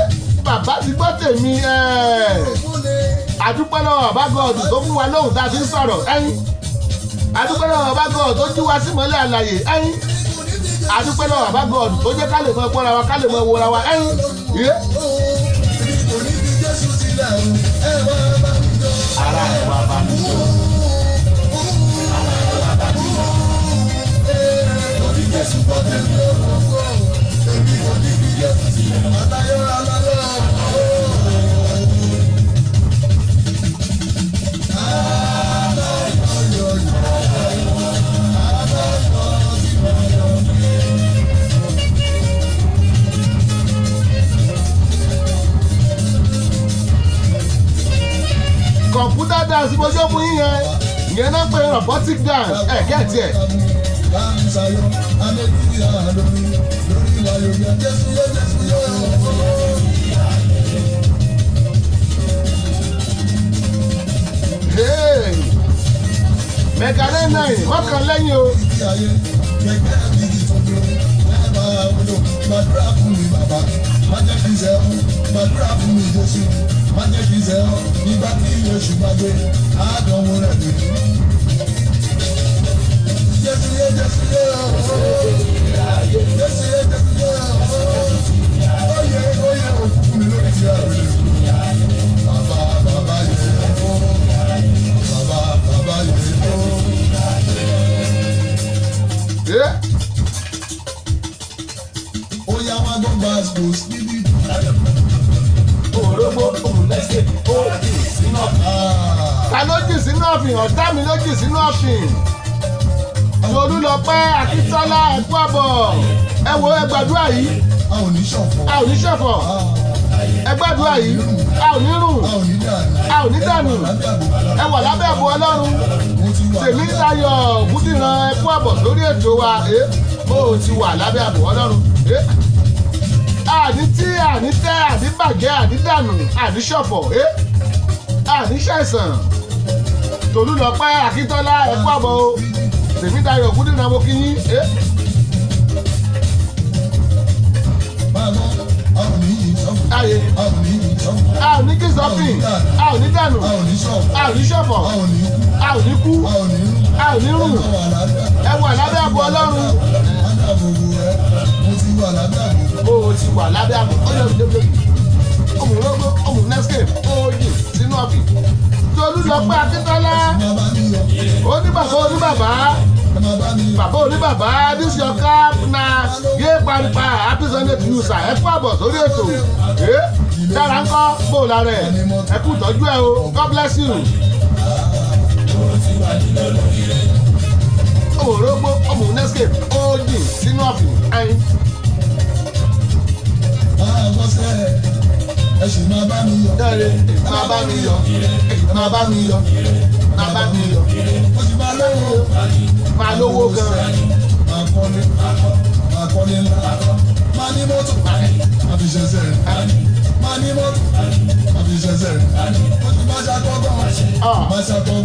Bàbá ti gbọ́ tèmi àdúpẹ́ lọ́wọ́ bàbá gọ́ọ̀dù tó fún wa lóhùn tá a fi ń sọ̀rọ̀. Ẹ̀yìn àdúpẹ́ lọ́wọ́ bàbá gọ́ọ̀dù tó jí wa sí mọ́lẹ̀ àlàyé ẹ̀yìn àdúpẹ́ lọ́wọ́ bàbá gọ́ọ̀dù tó jẹ́ ká lè mọ gbọ́ra wa ká lè mọ wòra wa ẹ̀yìn yé. Ara ẹ̀ wá bá mi yọ. Orí Jésù gbọ́ tèmi o. òkúta dance mo jó fún yín yẹn. Ìyẹn náà pé robotic dance. Ẹ̀ kẹ́ẹ̀tì ẹ̀. mẹ̀kálẹ́ náà kọ́kàn lẹ́yìn o. Gbàdúrà fún mi bàbá. Má jẹ́ kí n sẹ́wọ́n gbàdúrà fún mi Jésù má jẹ́ kí ṣe ọ́ nígbà tí oṣù bá gbé àádọ́wò rẹ̀ ní. Jésù yé Jésù yé ooo Jésù yé Jésù yé ooo oyè oyè òkùnkùn mi lórí ti àrùn bàbá bàbá yé ooo bàbá bàbá ooo. Eh, ó yá wá gbọ́ gbàgbó níbi. Òrógbó òmùlẹ́sẹ̀ ó jì sínú ọ̀fìn. ta ló jì sínú ọ̀fìn? Ọ̀tá mi ló jì sínú ọ̀fìn. Olúlọpẹ́ Akíntọ́lá ẹ̀kú àbọ̀. Ẹ wo ẹ gbàdúrà yìí. A ò ní ṣọ̀fọ̀. a ò ní ṣọ̀fọ̀. Ẹ gbàdúrà yìí. A ò ní rùn. A ò ní dànù. ẹ wà lábẹ́ àbò Ọlọ́run. Tèmi tayọ̀ búdìran ẹ̀kú àbọ̀ lórí ètò wa. Mo ti wà lábẹ́ àbò Ọlọ́run àní tí àní tẹ́ àní bàjẹ́ àní dànù àní ṣọ̀fọ̀ ẹ àní ṣàìsàn Tolúlọpẹ́ Akíntọ́lá ẹ̀kú àbọ̀ o tèmi tayọ̀ búdìran mo kí yín ẹ ayé a ò ní kí sọ́fìn a ò ní dànù a ò ní ṣọ̀fọ̀. a ò ní kú. a ò ní rùn ẹ wà lábẹ́ àbò Ọlọ́run wà lábẹ́ àbò. o ti wà lábẹ́ àbò Ọlọ́run ọmọlógó ọmọ nẹ́sìkè oyè sínú ọ̀fìn Tolúlọpẹ́ Akíntọ́lá. Mi oníbàbá oníbàbá mi bàbá. Oníbàbá this your cap na. Yé paripa happy sunday to you sir. Ẹ kú àbọ̀ sórí ètò. Dára ńkọ́ bó o lára ẹ? Kú ìtọ́jú ẹ o. God bless you. òrógbó ọmọ nẹ́sìkè oyè sínú ọ̀fìn ẹyin. Máa bọ́ sẹ́ ẹ sì máa bá mi yọ. Dáre, máa bá mi yọ, máa bá mi yọ, máa bá mi yọ. mo ti máa lọ́wọ́. Máa lówó gan. máa kọ́lé máa kọ́lé ńlá. máa ní mọ́tò máa fi ṣẹ̀ṣẹ̀. Máa ní mọ́tò máa fi ṣẹ̀ṣẹ̀ rẹ̀. mo ti máa ṣàkọ́gbọ́n máa ṣàkọ́gbọ́n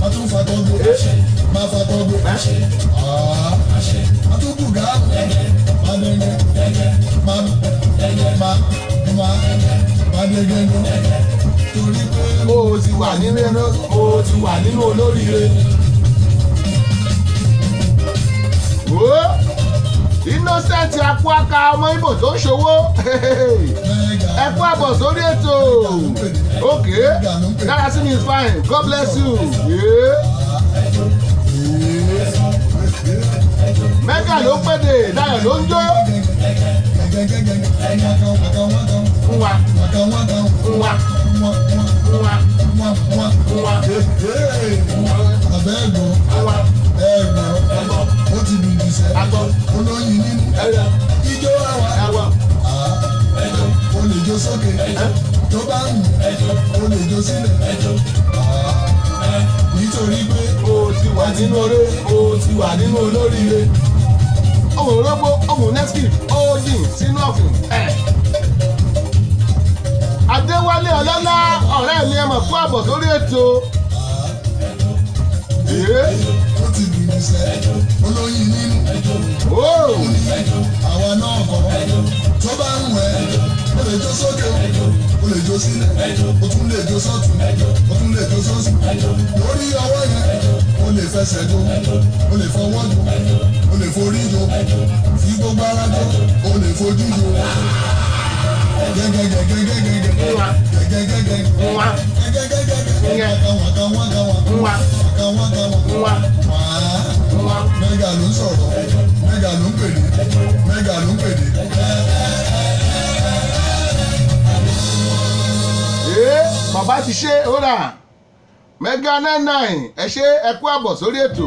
máa tún fakọ́gbó máa fakọ́gbó. Máa tún bùgá máa dẹ́gẹ́ máa máa máa máa dẹ́gẹ́ lọ. torí pé O ti wà nínú ẹran, o ti wà nínú olóríire. Wo Innocent Akwaka ọmọ Ibo tó ṣòwò. Ẹ kú àbọ̀ sórí ètò. Okay, dára sí mi fine. God bless you. Mẹ́gà ló péde, Dayọ̀ ló ń jó. Fún wa, fún wa, fún wa, fún wa, fún wa. Agbọ́, ẹ̀rọ, ẹ̀wọ̀, tó bá ń o lè jó sílẹ̀. Nítorí pé o ti wà nínú oré, o ti wà nínú olóríire. Ọmọ orógbó, ọmọ nẹ́sìkì, ó jìn sínú ọ̀fìn. Adéwálé ọlọ́lá ọ̀rẹ́ mi ẹ mọ̀ fún àbọ̀ sórí ètò. Sọ́tún o tún lè jó sósì lórí ọwọ́ yẹn o lè fẹsẹ̀ jó. O lè fọwọ́ jó. O lè forí jó. Fi gbogbo ara jó. O lè fojú jó. Nwa. mẹ́gà ló ń sọ̀rọ̀. Mẹ́gà ló ń pèdè mẹ́gà ló ń pèdè. Ee, bàbá ti ṣe òrà mega nine nine ẹ ṣe ẹ kú àbọ̀ sórí ètò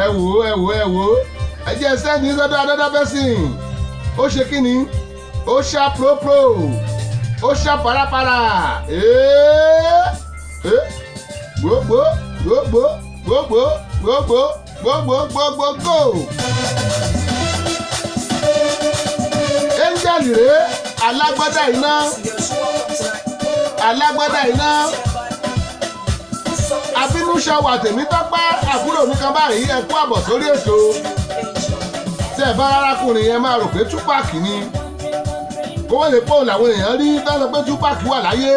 ẹ wò ó ẹ wò ó ẹ wò ó ẹ jẹ́ sẹ́ni sọ́dọ̀ adọ́dọ́ bẹ́sìn ó ṣe kí ni ó ṣá propro ó ṣá parapara gbogbo gbogbo gbogbo gbogbo gbogbo gbogbo go. angel rèé alágbádá iná alágbádá iná. Àbínú ṣàwà tèmi tọ́pẹ́ àbúrò mi kan báyìí ẹ kú àbọ̀ sórí ètò. Tí ẹ bá arákùnrin yẹn máa rò pé Tupac ni. Kó wọ́n lè pọ̀ làwọn èèyàn rí dáná pé Tupac wà láyé.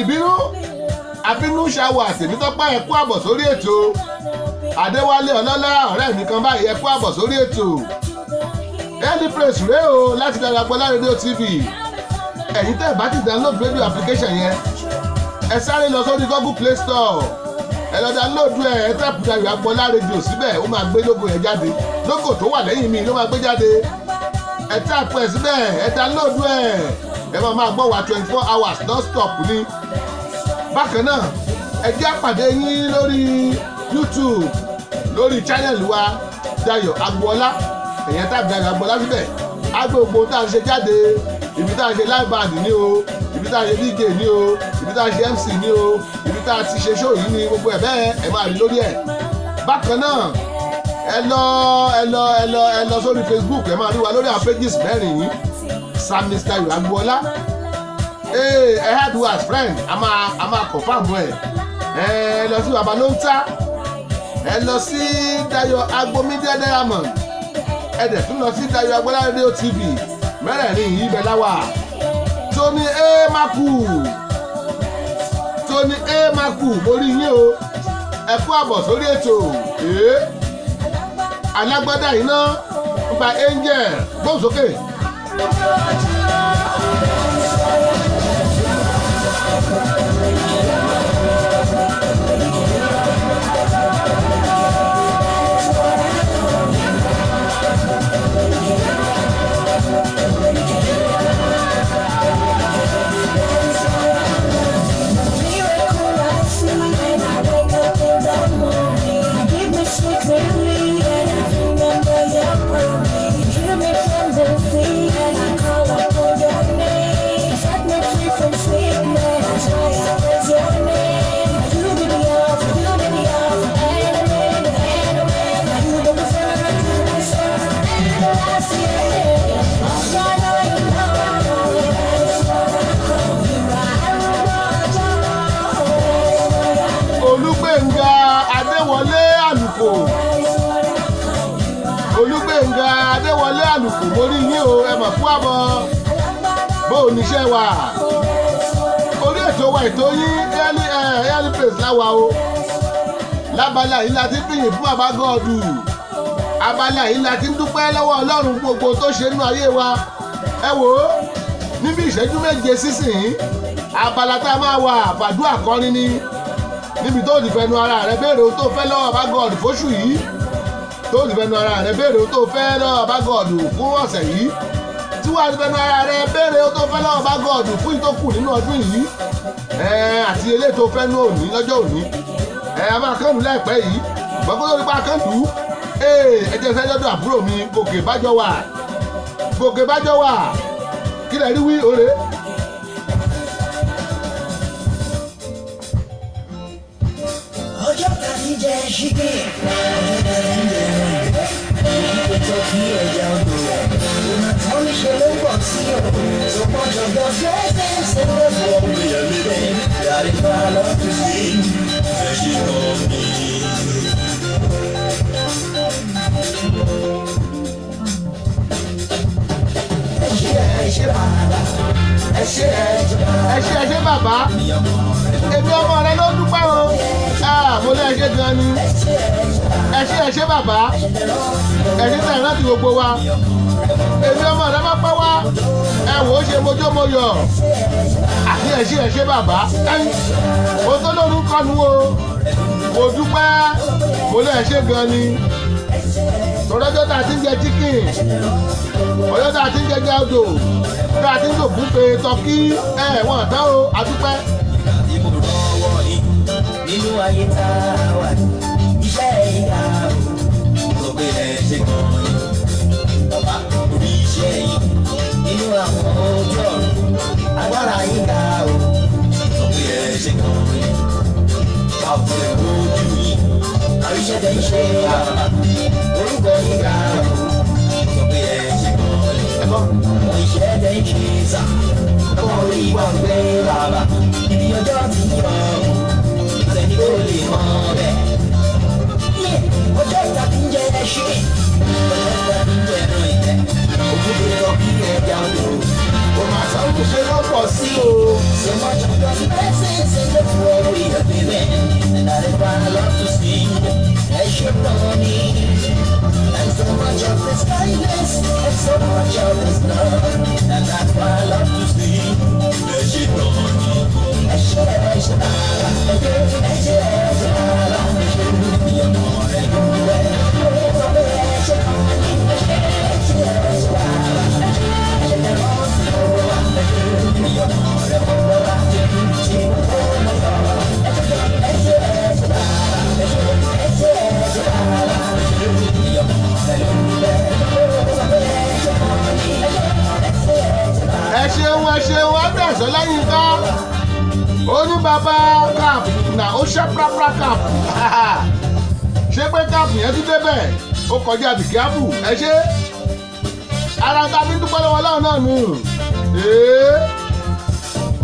Ìbínú àbínú ṣàwà tèmi tọ́pẹ́ ẹ kú àbọ̀ sórí ètò. Adéwálé ọlọ́lá ọ̀rẹ́ mi kan báyìí ẹ kú àbọ̀ sórí ètò. Early praise rèé o láti darapọ̀ láti rédíò tv ẹ̀yin tẹ́ ẹ̀ bá ti download radio application yẹn ẹ sáré lọ sórí google play store. Ẹ lọ download ẹ ẹ tẹ́pù Dayọ̀ Agbọ́lá rédíò síbẹ̀ ó máa gbé logo yẹn jáde. Logo tó wà lẹ́yìn mi ló máa gbé jáde. Ẹ tẹ́pù ẹ síbẹ̀ ẹ download ẹ ẹ máa máa gbọ́ wa twenty four hours non stop ni. Bákan náà ẹ jẹ́ àpàdé yín lórí youtube lórí channel wa Dayọ̀ Agbọ́lá èyàn tàbí Dayọ̀ Agbọ́lá síbẹ̀. Agbègbè tá a ṣe jáde ibi tá a ṣe live band ní o ibi tá a ṣe dj ní o ibi tá a ṣe mc ní o ibi tá a ti ṣe show yìí ní gbogbo ẹ̀ bẹ́ẹ̀ ẹ máa rí lórí ẹ̀. Bákan náà ẹ lọ ẹ lọ ẹ lọ ẹ lọ sórí facebook ẹ máa rí wa lórí àwọn pages mẹ́rin yìí. Sam mr Dayọ̀ Agbọ́lá ee ẹ had was friend a máa a máa confam ẹ. Ẹ lọ sí baba ló ń ta ẹ lọ sí Dayọ̀ Agbo Media Diamond. Ẹ dẹ̀ tún lọ sí Dayọ̀ Agbọ́lá rédíò tv mẹ́rẹ̀ẹ̀rin yìí bẹ̀ láwà. Tóní ẹ máa kù tóní ẹ máa kù mórí yín o. Ẹ kú àbọ̀ sórí ètò. Ee alágbádá iná gba angel gbóhùn sókè. Àlùkò mórí yín o ẹ mọ̀ fún àbọ̀. Bó o níṣẹ́ wà. Orí ètò wa ètò yín early eh, early praise láwa o. Lábala yìí la ti fìyìn fún bàbá gọ́ọ̀dù abala yìí la ti ń dúpẹ́ lọ́wọ́ ọlọ́run gbogbo tó ṣe nínú ayé wa. Ẹ wò ó níbi ìṣẹ́jú méje sísìn abala tá a máa wà fàdúrà kọrin ni. Níbi tó ti fẹnu ara rẹ béèrè ohun tó fẹ́ lọ́wọ́ bá gọ́ọ̀dù fóṣù yìí tó ti fẹnu ara rẹ béèrè ohun tó fẹ́ lọ́wọ́ bá gọ́ọ̀dù fún ọ̀sẹ̀ yìí. Tí wàá ti fẹnu ara rẹ béèrè ohun tó fẹ́ lọ́wọ́ bá gọ́ọ̀dù fún ìtókù nínú ọdún yìí. Àti eléyìí tó fẹ́ nú òní lọ́jọ́ òní. Ẹ a máa kánú láìpẹ́ yìí. Gbọ́dọ̀ tó nípa kánú ee ẹ jẹ́ sẹ́jọ́ dọ̀ àbúrò mi gòkè bájọ́ wà gòkè bájọ́ wà kí lè wí òre. ọjọ́ tàbí jẹ́ ṣíkì. ọjọ́ fẹ́ẹ́ ṣe ló pọ̀ bí ẹ̀mí rẹ̀ yàrá ìfà lọ́tún sí ẹ̀ ṣe mọ́ mi. ẹ ṣe bàbá ẹ ṣe ẹ ṣe bàbá. èmi ọmọ rẹ ló dúpẹ́ o Ah, mo lé ẹ ṣe gan ni ẹ ṣe ẹ ṣe bàbá. Ẹ ṣe tẹ̀ láti gbogbo wa. Èmi ọmọ rẹ má pẹ́ wá. Ẹ wò ó ṣe mojó mo yọ̀. Àti ẹ ṣe ẹ ṣe bàbá. O tó lórúkọ nu o. Mo dúpẹ́. Mo ẹ ṣe gan ni. Tọ́lọ́jọ́ tá a ti ń jẹ chicken ọjọ́ tá a ti ń jẹ jáde tá a ti ń dògún pe tọ́kí ẹ̀ wọ́n tán o. Àdúpẹ́. nínú ayé tá a wà ṣe gan ni. Bàbá orí iṣẹ́ yìí nínú àwọn ojú ọ̀run agbára bẹ́ẹ̀. Ọjọ́ tàbí ń jẹ ẹṣin ọjọ́ tàbí ń jẹ ẹran ìtẹ́ òkúté lọ bí ẹja odò. kò máa sọ kò ṣe ló pọ̀ sí o. So much of God's blessings in the world we have given, and that is why I love to sing. Ẹṣin náà ni. And so much of His kindness, and so much of His love, and that's why I love to sing. Ẹṣin náà ni. Ẹṣin ẹṣin ara, ẹṣin ẹṣin ẹṣin ara, ṣeun ẹ ṣeun ẹ bẹ̀sẹ̀ lẹ́yìn ká. Ó ní bàbá cap na ó ṣe prapra cap. Ṣé pé cap yẹn tún débẹ̀ ó kọjá bìkẹ́bù ẹ ṣe ara ta fi dúpẹ́ lọ́wọ́ ọlọ́run náà nù.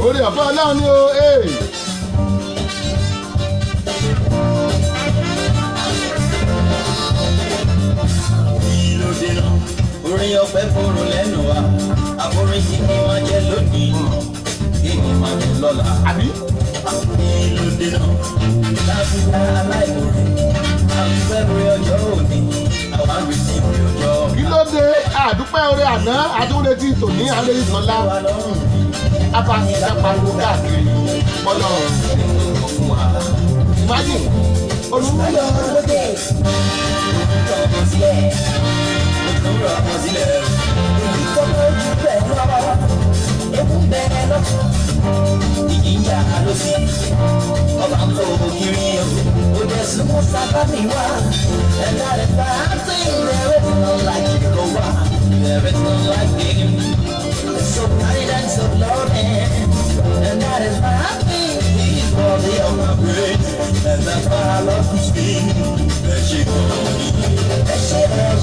Orí ọ̀fẹ́ ọlọ́run ni o orin ọpẹ fòrò lẹnu wa àforíjì ni wọn jẹ lónìí ni máa ní lọla. àbí ìlòdìnà láfíà aláìmoore àfẹ́rẹ́ ọjọ́ òní àwọn àrètí ìrìn ọjọ́ kí ló dé àdúpẹ́ orí àná àdúrótì tòní alẹ́ lọ́rùn abàmìlẹ̀ pariwo káàkiri ọlọ́run imagine ọmọ sílẹ̀ òkúta ọmọ sílẹ̀ ewu bẹ́ẹ̀ lọ́tún ìjìyà ló sí ọba ń kó kiri o ó jẹ́ súnmọ́ sábàmì wá ẹ̀dá rẹ̀ bá a ti rẹ̀ tí wọ́n láì kó wá rẹ̀ tí wọ́n láì gbé so kind and so loving and that is why I think he's worthy of my praise and that's why I love to sing that she called me that she is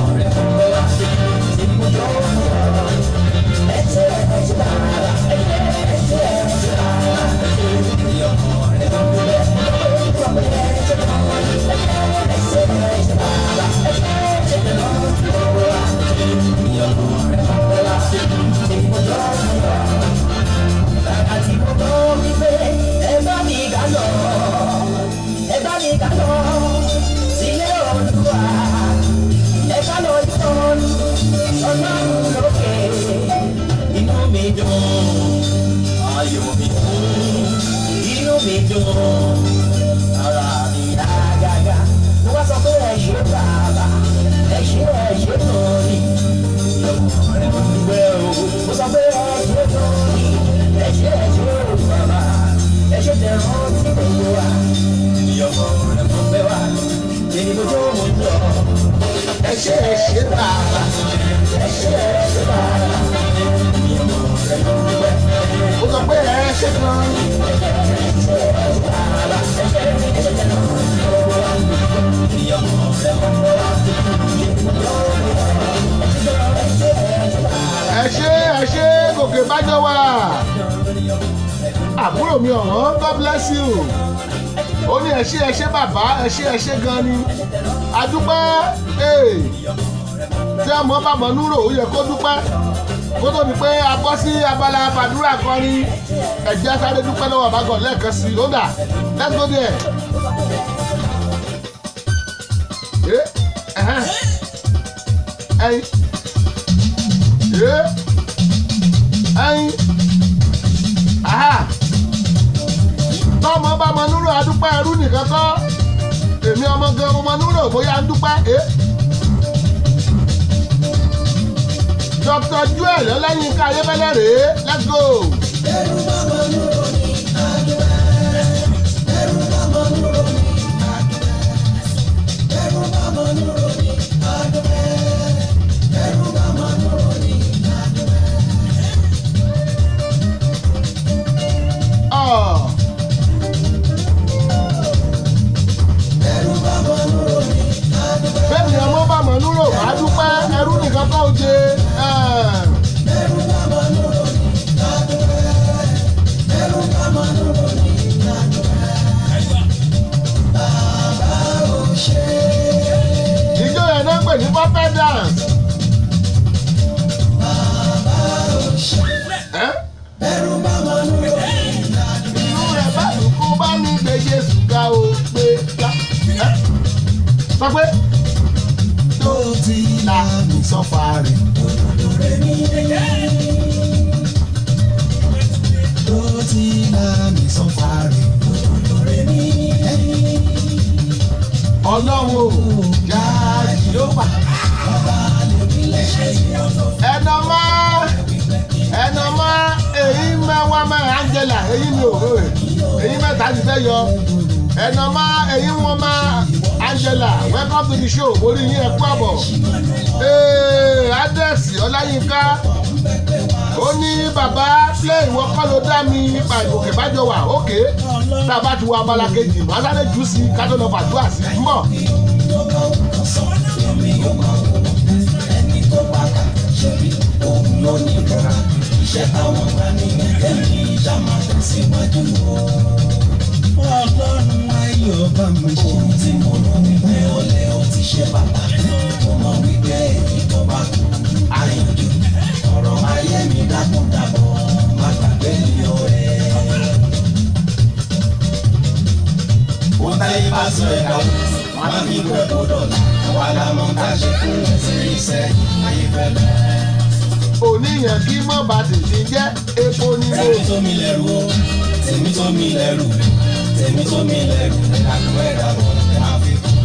lọ. Ẹ bá mi kà lọ sílé olúwa. Ẹ ká lọ ìtọ́n ọlọ́run lókè. Inú mi dùn ayọ̀ mi kún ara mi yá gágá. Mo wá sọ pé ẹ ṣe bàbá. Ẹ ṣe wa ìyọ̀mọ̀ rẹ̀ mo fẹ́ wá èyí mo tó mo ń lọ. Ẹ ṣe ẹ ṣe bàbá. Ẹ ṣe ẹ ṣe bàbá. Ìyọ̀mọ̀ rẹ̀ mo dúpẹ́ ó sọ pé ẹ ṣe kan ìyọ̀mọ̀ rẹ̀ mo fẹ́ wá ẹ ṣe ẹ ṣe gòkè bájọ wà àbúrò mi ọ̀hún god bless you. Ó ní ẹ ṣe ẹ ṣe bàbá ẹ ṣe ẹ ṣe gan ni. Adúpẹ́ tí ọmọ bá mọ̀ núrò ó yẹ kó dúpẹ́. Kó tó di pé a bọ́ sí abala fàdúrà kọrin ẹ̀jẹ̀ sáré dúpẹ́ lọ́wọ́ àbágọ̀ lẹ́ẹ̀kan sí i. Ó dà let's go there. Ẹyin. Yé ẹyin. Aha tọmọ bá mọ núrò adúpẹ́ ẹrú nìkan kọ́. Èmi ọmọ gan mo mọ núrò bóyá ń dúpẹ́ dr. Joel ọlẹ́yinká ayébẹ́lẹ́ rèé let's go. Ní. Ẹ́? Ẹ̀rù bá mọ nú rẹ̀. inú rẹ̀ bá dùn kó bá mi gbé Jésù ga o gbé ga. Sọ pé Tó ti la mi sọ́fà rẹ̀. tó ti là mí sọ́fà rẹ̀. ọlọ́run ò já yóò ẹnà má ẹnà má èyí mẹ́wàá mẹ́ Angela èyí ò rò èyí mẹ́ta ti fẹ́ yọ. Ẹnà má èyí wọn má Angela welcome to the show orí yín ẹ kú àbọ̀. Ee adẹ́sì ọláyínká ó ní bàbá play ìwọ kọ́ ló dá mi ìgòkè bájọ wà ókè tá a bá ti wọ abala kejì mọ́ sáré jù sí ká tó lọ fàdúrà sí i ń bọ̀. Ọlọ́run ayọ̀ bá mi ṣe. Tí mo rò wípé ó lé ó ti ṣe bàbá. Mo mọ̀ wípé èyí tó bá kú àyànjú. Ọ̀rọ̀ ayé mi dákúndàbọ̀. Má gbàgbé mi ò rẹ̀. Ó táyé bá sọ ẹ̀ka. Wọ́n á fi gbọ́ kó dọ̀la. Àwa la mọ̀ ká ṣe fún ẹsẹ̀ iṣẹ́ ayé fẹ́lẹ́. Oníyàn kí mọ́ bá tètè jẹ́ epo nílé. Tèmi tó mi lẹ́rù o, tèmi tó mi lẹ́rù, tèmi tó mi lẹ́rù, ẹ̀dàkùn ẹ̀dàbọ̀ ẹ̀ máa fi kún.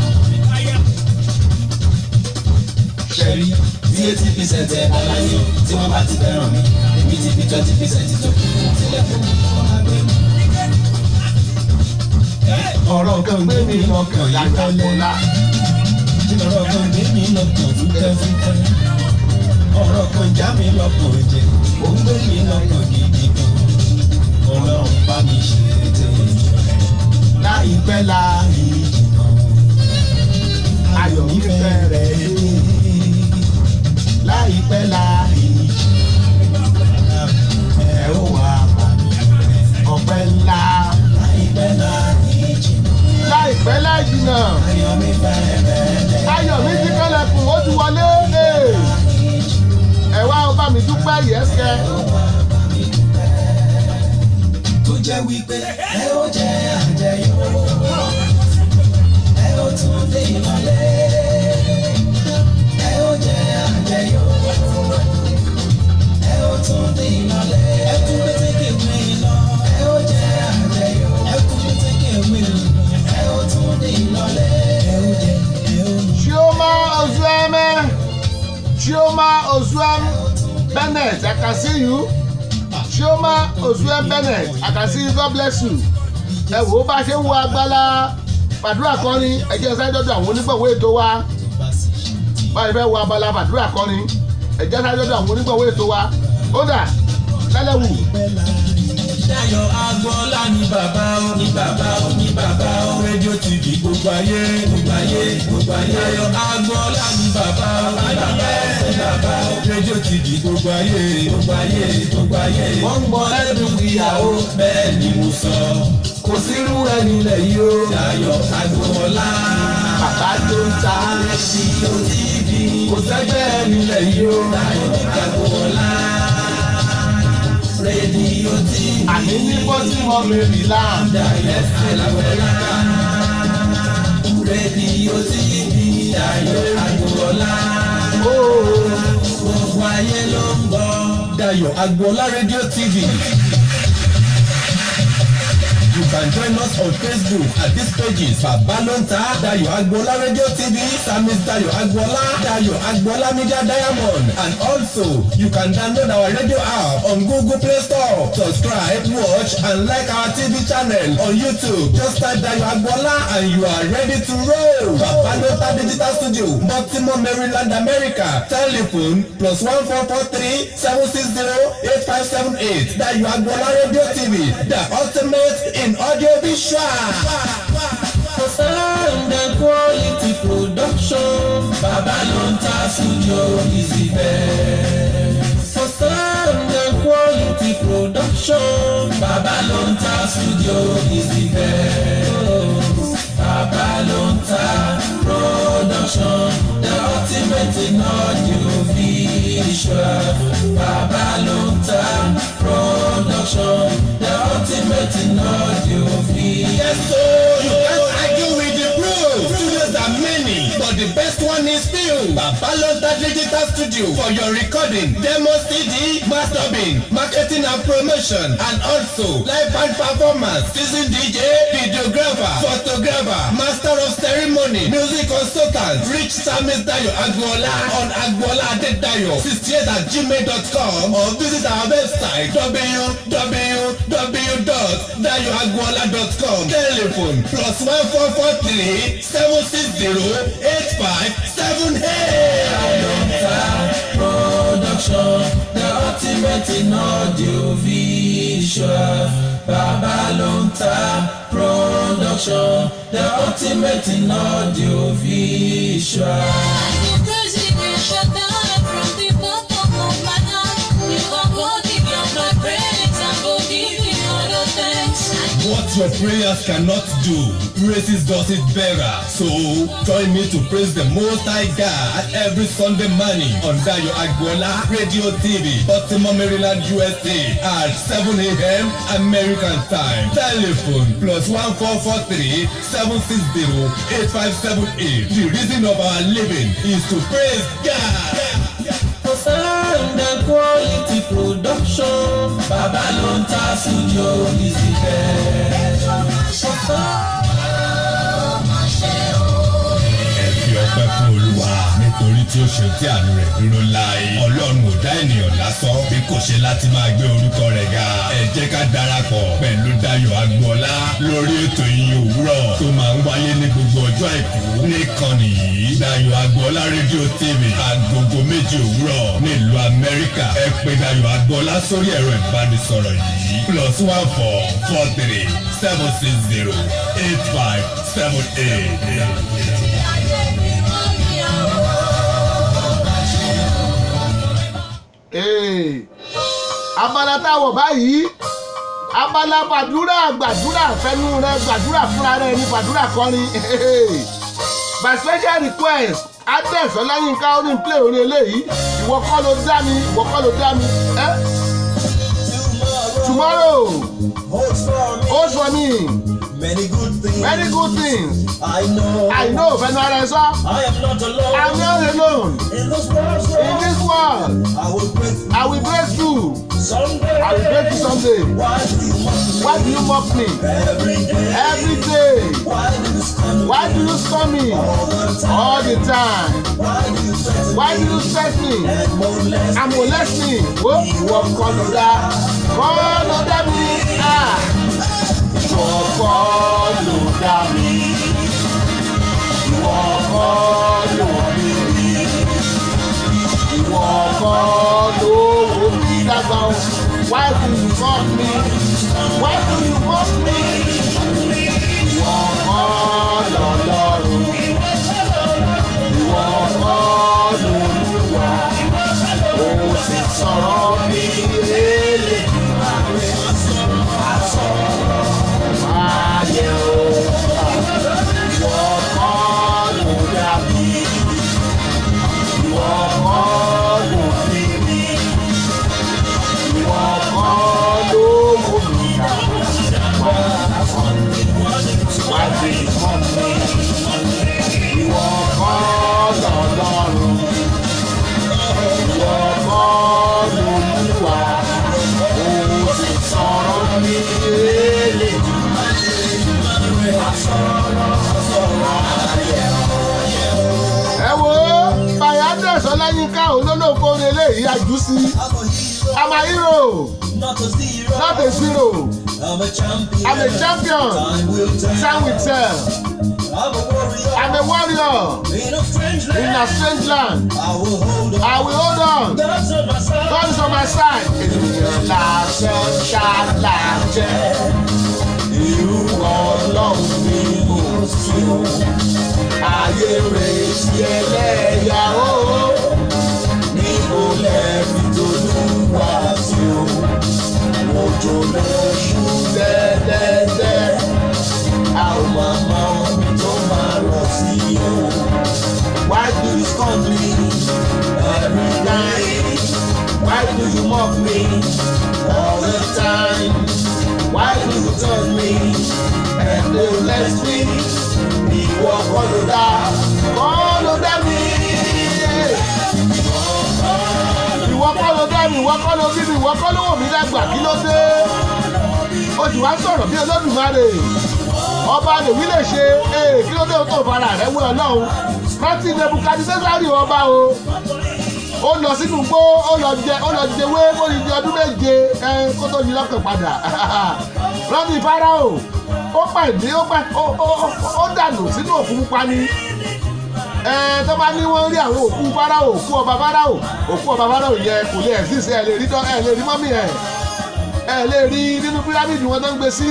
Ṣẹ̀rí bí eighty percent ẹ̀ bá láyé tí wọ́n bá ti fẹ́ràn mi, èmi ti fi twenty percent tó kù sílẹ̀ fún mi ọ̀nà gbé mi. Ọ̀rọ̀ kan gbé mi lọ́kàn yìí tẹ́lẹ̀. Ọ̀rọ̀ kan gbé mi lọ́kàn fúkẹ́ fúkẹ́. Ọ̀rọ̀ kan já mi lọ́kàn jẹ, ó gbé mi lọ́kàn gidi gan. Ọlọ́run bá mi ṣe tèmi. Láìpẹ́ láì jìnnà, ayọ̀ mi fẹ́ rẹ̀ dé. Láìpẹ́ láì jìnnà, ẹ ó rẹ̀. ọ̀pẹ ńlá. Láìpẹ́ láì jìnnà, láìpẹ́ láì jìnnà ayọ̀ mi ti kẹ́lẹ̀kùn ó ti wọlé. Wá ó bá mi dúpẹ́ yẹ́sẹ̀. tó jẹ́ wípé ẹ ó jẹ àjẹyó ẹ ó tún dé ìmọ̀lẹ́ ẹ ó jẹ àjẹyó ẹ ó tún dé ìmọ̀lẹ́ ẹ kú pétékè wé lọ. Ẹ ó jẹ àjẹyó ẹ kú pétékè wé lọ. Ẹ ó tún dé ìmọ̀lẹ́ ẹ ó jẹ ẹ ó. Chioma Ozueme Chioma Ozuem Bennett I can see you. Chioma Ozuem Bennett I can see you. God bless you. ẹ ó bá ṣe ń wo agbára fàdúrà kọrin ẹ sáré dọ́dọ̀ àwọn onígbọ̀wọ́ ètò wa. Báyìí fẹ́ wo abala fàdúrà kọrin ẹ sáré dọ́dọ̀ àwọn onígbọ̀wọ́ ètò wa. Ó dà lálẹ́wù Dayọ̀ Agbọ́lá ní bàbá ó ní bàbá ó ní bàbá ó rédíò tv gbogbo ayé gbogbo ayé gbogbo ayé. Dayọ̀ Agbọ́lá ní bàbá ó ní bàbá ó ní bàbá ó rédíò tv gbogbo ayé gbogbo ayé gbogbo ayé. Wọ́n ń gbọ́ lẹ́nu ìyàwó bẹ́ẹ̀ ni mo sọ. Kò sírú ẹni lẹ̀ yìí ó. Dayọ̀ Agbọ́lá bàbá tó ń ta rédíò tv. Kò sẹ́gbẹ́ ẹni lẹ̀ yìí ó. Dayọ̀ Agbọ́lá àní ní bọ́símọ̀ Maryland Ẹsẹ̀ lágbẹ́lága. Rédíò TV Dayọ̀ Agboola. Gbogbo ayé ló ń gbọ́. Dayọ̀ Agboola Radio TV. You can join us on Facebook at these pages Babalonta Dayo Agboola Radio TV, Samis Dayo Agboola, Dayo Agboola Media Diamond, and also you can download our radio app on Google Play Store. Subscribe, watch, and like our TV channel on YouTube. Just type Dayo Agboola and you are ready to roll. Babalonta Digital Studio, Baltimore, Maryland, America. Telephone plus one four four three seven six zero eight five seven eight. Dayo Agboola Radio TV, the ultimate in audio visual. Sound and quality production, Babalonta Studio is the best. For sound and quality production, Babalonta Studio is the best. Babalonta Production, the ultimate iṣẹ́ bàbá production the ultimate in audio video. you guys argue with the pros, pros are many but the best one is still. Babalonta Digital Studio for your recording, demo CD, mastering, marketing and promotion, and also live band performance, season DJ, videographer, photographer, master of ceremony, music consultant. Reach Samis Dayo Agboola on Agboola Adedayo 68 at gmail.com or visit our website www.dayoagboola.com. Telephone plus one four four three seven six zero eight five seven eight. Production, the ultimate in audio visual. Babalonta Production, the ultimate in audio What your prayers cannot do, praises does it better. So join me to praise the Most High God every Sunday morning on Dayo Agboola Radio TV, Baltimore, Maryland, USA at 7 a.m. American time. Telephone plus one four four three seven six zero eight five seven eight. The reason of our living is to praise God. And quality production. Babalonta Studio is the best. Ẹ fi ọpẹ́ fún Olúwa nítorí tí ó ṣe tí àánú rẹ̀ dúró láì. Ọlọ́run ò dá ènìyàn lásán bí kò ṣe láti máa gbé orúkọ rẹ̀ ga. Ẹ jẹ́ ká darapọ̀ pẹ̀lú Dayọ̀ Agboola lórí ètò ìyìn òwúrọ̀ tó máa ń wáyé ní gbogbo ọjọ́ àìkú níkànnì yìí. Dayọ̀ Agboola rédíò TV agogo méje òwúrọ̀ nílùú Amẹ́ríkà. Ẹ pè Dayọ̀ Agboola sórí ẹ̀rọ ìbánisọ̀rọ̀ yìí plus one four four three seven six zero eight five seven eight. Abala táwọ̀ báyìí abala gbàdúrà gbàdúrà fẹnu rẹ gbàdúrà fúnra rẹ ní gbàdúrà kọrin. By special request adès ọláyínká ó ní play orin eléyìí. Ìwọ kọ́ ló dá mi ìwọ kọ́ ló dá mi ẹ́. Tomorrow hold for me Many good things. very good things. I know. I know fẹnu ara ẹ sọ. I am not alone. I'm not alone. In this world, in this world. I will break I will break through. Someday. I will break through someday. Why do you want me? Why do you mock me? Every day? every day. Why do you stun me? Why do you stun me? All the time? all the time. Why do you threaten why do me you stress me? And molest and molest me. wo ìwọ kọ́ ló dá. Kọ́ ló dá mi. Ah ló ló ló why do you mock me why do you mock me ìwọ kọ́ lọ́lọ́run ìwọ kọ́ lolúwa ó sì sọ̀rọ̀ sí I'm a hero, not a zero. not a zero I'm a champion. i'm a champion Time will tell. time will tell I'm a warrior. i'm a warrior in a strange land. in a strange land I will hold on. i will hold on God's on my side. god is on my side. ènìyàn làṣẹ ṣàlàjẹ irú ọlọ́run ni mo o ayé retí ẹlẹ́yà o níbo lẹ́rìí tó why do you scorn me every Why do you mock me all the time? Why do you turn me and don't let me? Kọ́ mi, ìwọ kọ́ ló bí mi, ìwọ kọ́ ló wò mí dàgbà, kí ló dé? Oṣù wa ń sọ̀rọ̀ bí olódùmarè. Ọba lèmi lè ṣe, ee kí ló dé tó fara rẹ̀ wé ọlọ́run? Rántí Nebukadnesari ọba o. Ó lọ sínú gbó ó lọ jẹ ó lọ jẹwé ó lè di ọdún méje ẹ kó tó di lọ́kàn padà. Rántí farao ó pàdé ó dànù sínú òkú pupa ni ẹ tó bá ní wọ́n rí àwọn òkú farao òkú ọba farao òkú ọba farao yẹ kò lè exist ẹ lè rí tán ẹ lè rí mọ́mí ẹ ẹ lè rí nínú pírámìdì wọn tó ń gbé sí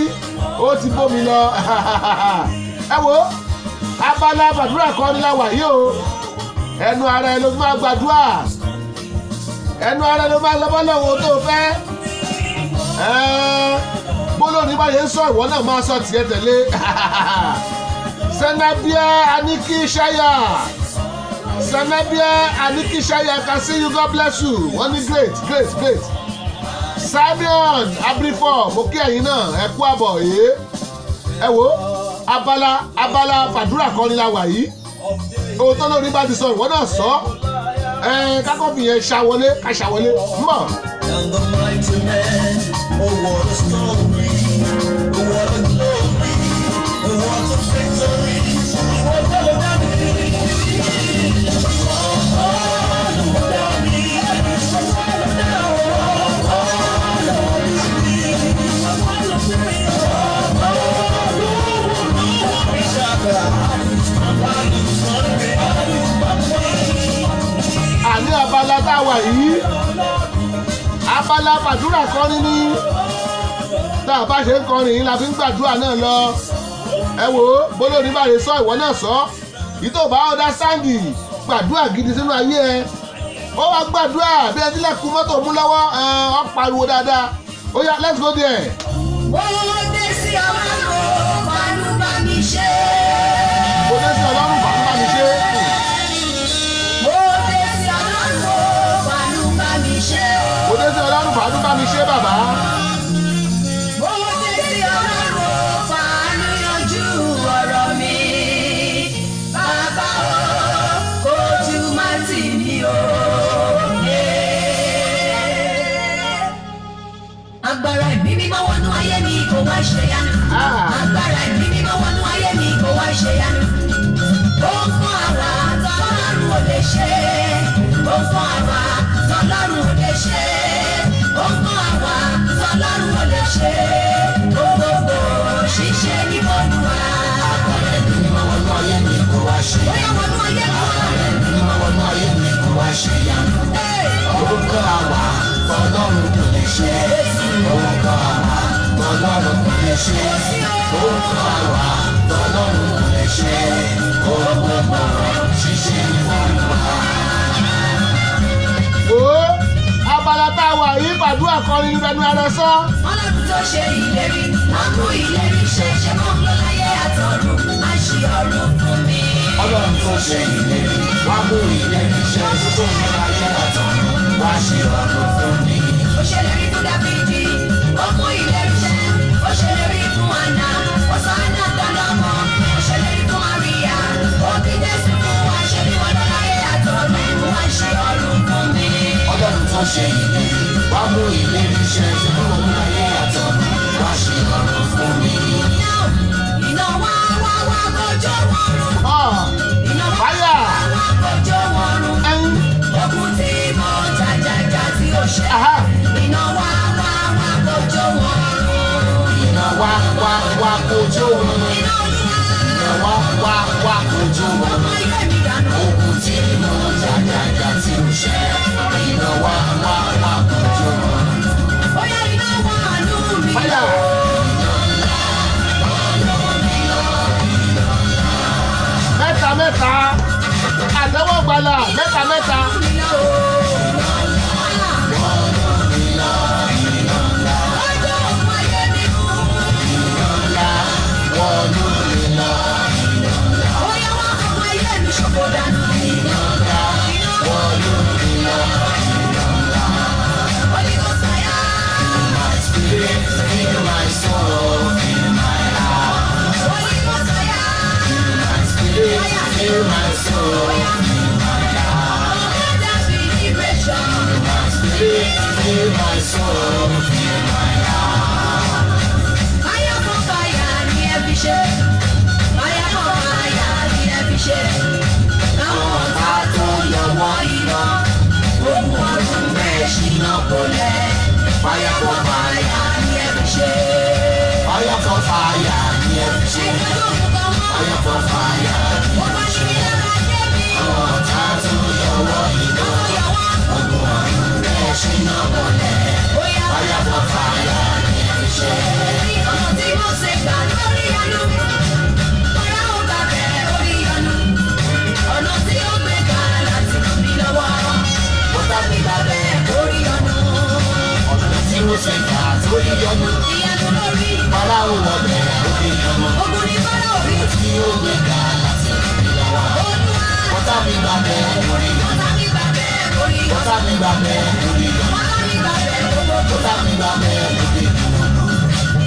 ó ti bómi lọ. Ẹ wo abala gbàdúrà kan ní la wà yìí o. Ẹnu ara ẹ ló máa gbàdúrà. Ẹnu ara ẹ ló máa lọ́bọ́ lọ́wọ́ tó fẹ́. Gbólóhùn ní báyìí ń sọ ìwọ náà máa sọ tiẹ̀ tẹ̀lé sanabia anikishaya. Sanabia anikishaya can see you. God bless you. Wọ́n ní great great great. Simeon abrifo mo kí ẹ̀yin náà ẹ kú wo abala abala fàdúrà kan ní la wà yìí. Ohun tó lórí bá ti sọ ìwọ náà sọ. Ẹ kákọ́fì yẹn ṣàwọlé. And the mighty man, oh what a story, wà yìí abala gbàdúrà kọrin ní tá a bá ṣe ń kọrin yìí la fi ń gbàdúrà náà lọ. Ẹ wò ó bólórí bá lè sọ ìwọ náà sọ. Ìtò bá ọdá sáǹdì gbàdúrà gidi sínú ayé ẹ. Ó wá gbàdúrà bí ẹ tilẹ̀ kú mọ́tò mú lọ́wọ́ ọ pariwo dáadáa. Ó yá let's go there. Mo dé sí ọlọ́run ṣe. Ah. Agbára ìbí mímọ́ wọnú ayé mi kò wá ṣe yánu. Ó fún àwa tọ́lọ́run ò lè ṣe. Ó fún àwa tọ́lọ́run ò lè ṣe. Ó fún àwa tọ́lọ́run ò lè ṣe. Ó gbogbo ṣíṣe ní wọnú wa. Agbára ìbí mímọ́ wọnú ayé mi kò wá ṣe yánu. Bóyá wọnú ayé mi wá. Agbára ìbí mímọ́ wọnú ayé mi kò wá ṣe yánu. Orúkọ àwa tọ́lọ́run kò lè ṣe. Orúkọ àwa tọ́lọ́run kò lè ṣe. Kò lè ṣe. Orúkọ ṣíṣe wa. ó abala tá a wà yìí gbàdúrà kọrin ní bẹnu ara sọ. ọlọ́run tó ṣe ìlérí ṣe ṣe mọ́ lọ́láyé àtọ̀run á ṣe ọ̀run fún mi. Ọlọ́run tó ṣe ìlérí, tó ayé àtọ̀run, wá ṣe ọ̀run fún mi. Ṣe ọ̀run fún mi. Ọlọ́run tó ṣe ìlérí, wá mú ìlérí ṣẹ tó ní ayé àtọ̀run, wá ṣe ọ̀run fún mi. iná wá wá wá kọjọ́ Ah, iná wá wá wá kọjọ́ ẹyin, Ogun tí mo jàjàjà tí ó ṣe. Iná wá wá wá kojú wọn run. iná wá wá wá kojú wọn. Jàjàjà tí ó ṣe. iná wá wá wá kojú wọn. Bóyá iná wá àánú mi. Fire. mẹ́ta mẹ́ta àtẹwọ́gbàlà mẹ́ta mẹ́ta. hear my soul, hear my heart. Fire for fire, the every shade. Fire for fire, the every shade. Àwọn ọ̀tá tó yọwọ́ iná, ohun ọdún bẹ́ẹ̀ ṣìnà kò lẹ̀. Fire for fire, the every shade. Fire for fire, the every shade. Fire for fire, the every shade. Àwọn ọ̀tá tó yọwọ́ iná ṣìnà wọlé ọlọ́pàá fàyà ní ẹ̀ṣẹ̀. ọmọ tí mo ṣe gbà lórí ẹnu ọ̀rá ò gbà bẹ́ẹ̀ orí ẹnu ọ̀nà tí ó gbé gbà láti ràn mí lọ́wọ́ ó bá mi gbà Bọ́tà mi gbà mẹ́ lórí ìlú. Bọ́tà mi gbà mẹ́ lórí ìlú.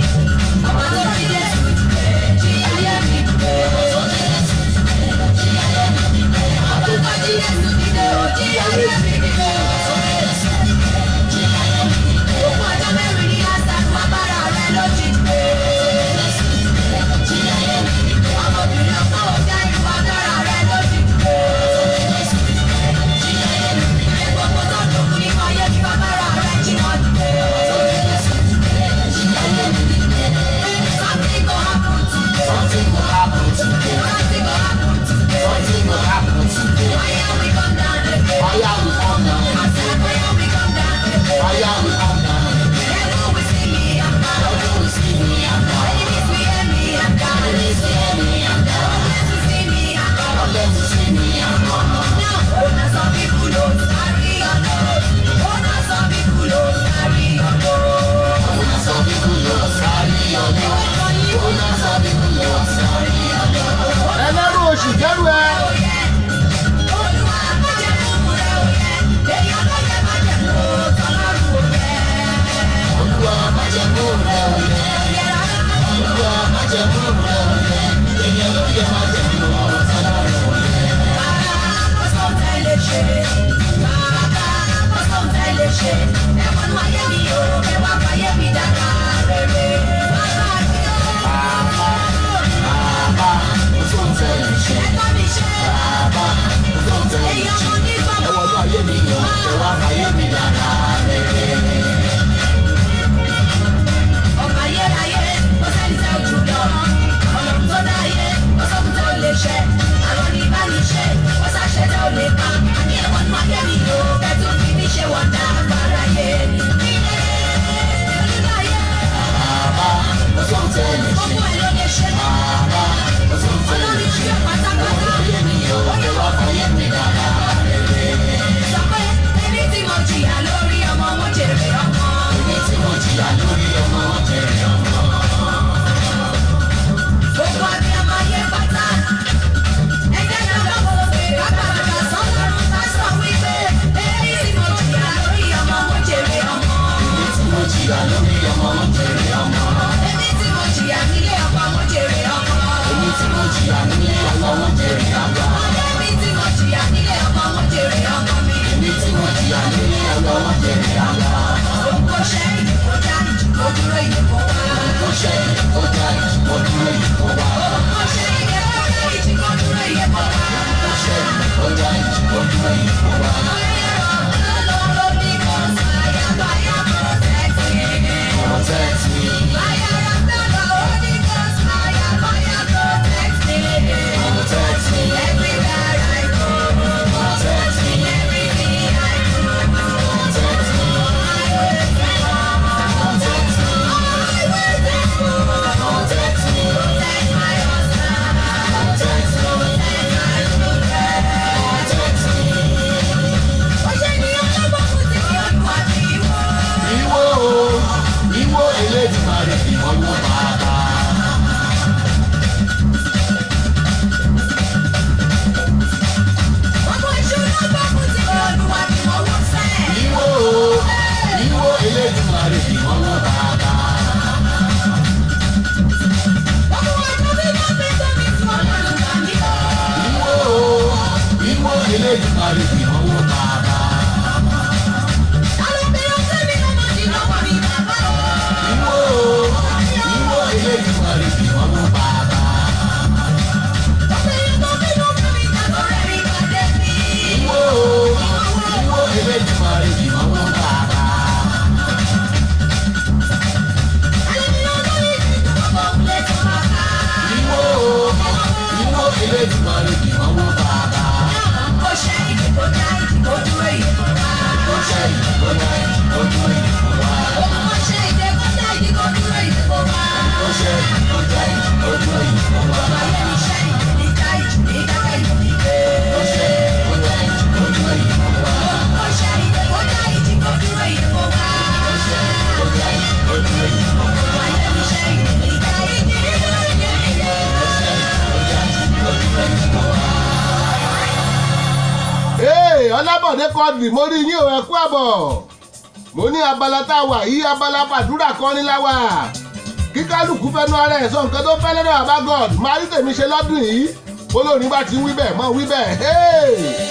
mo rí yín ò ẹ kú àbọ̀. Mo ní abala tá a wà yí abala àdúrà kan ní láwà kí kálukú fẹnu ara ẹ̀ sọ nǹkan tó fẹ́ lọ́dọ̀ àbá god máa rí tèmi ṣe lọ́dún yìí. Olórin bá ti wí bẹ́ẹ̀ mọ́ wí bẹ́ẹ̀.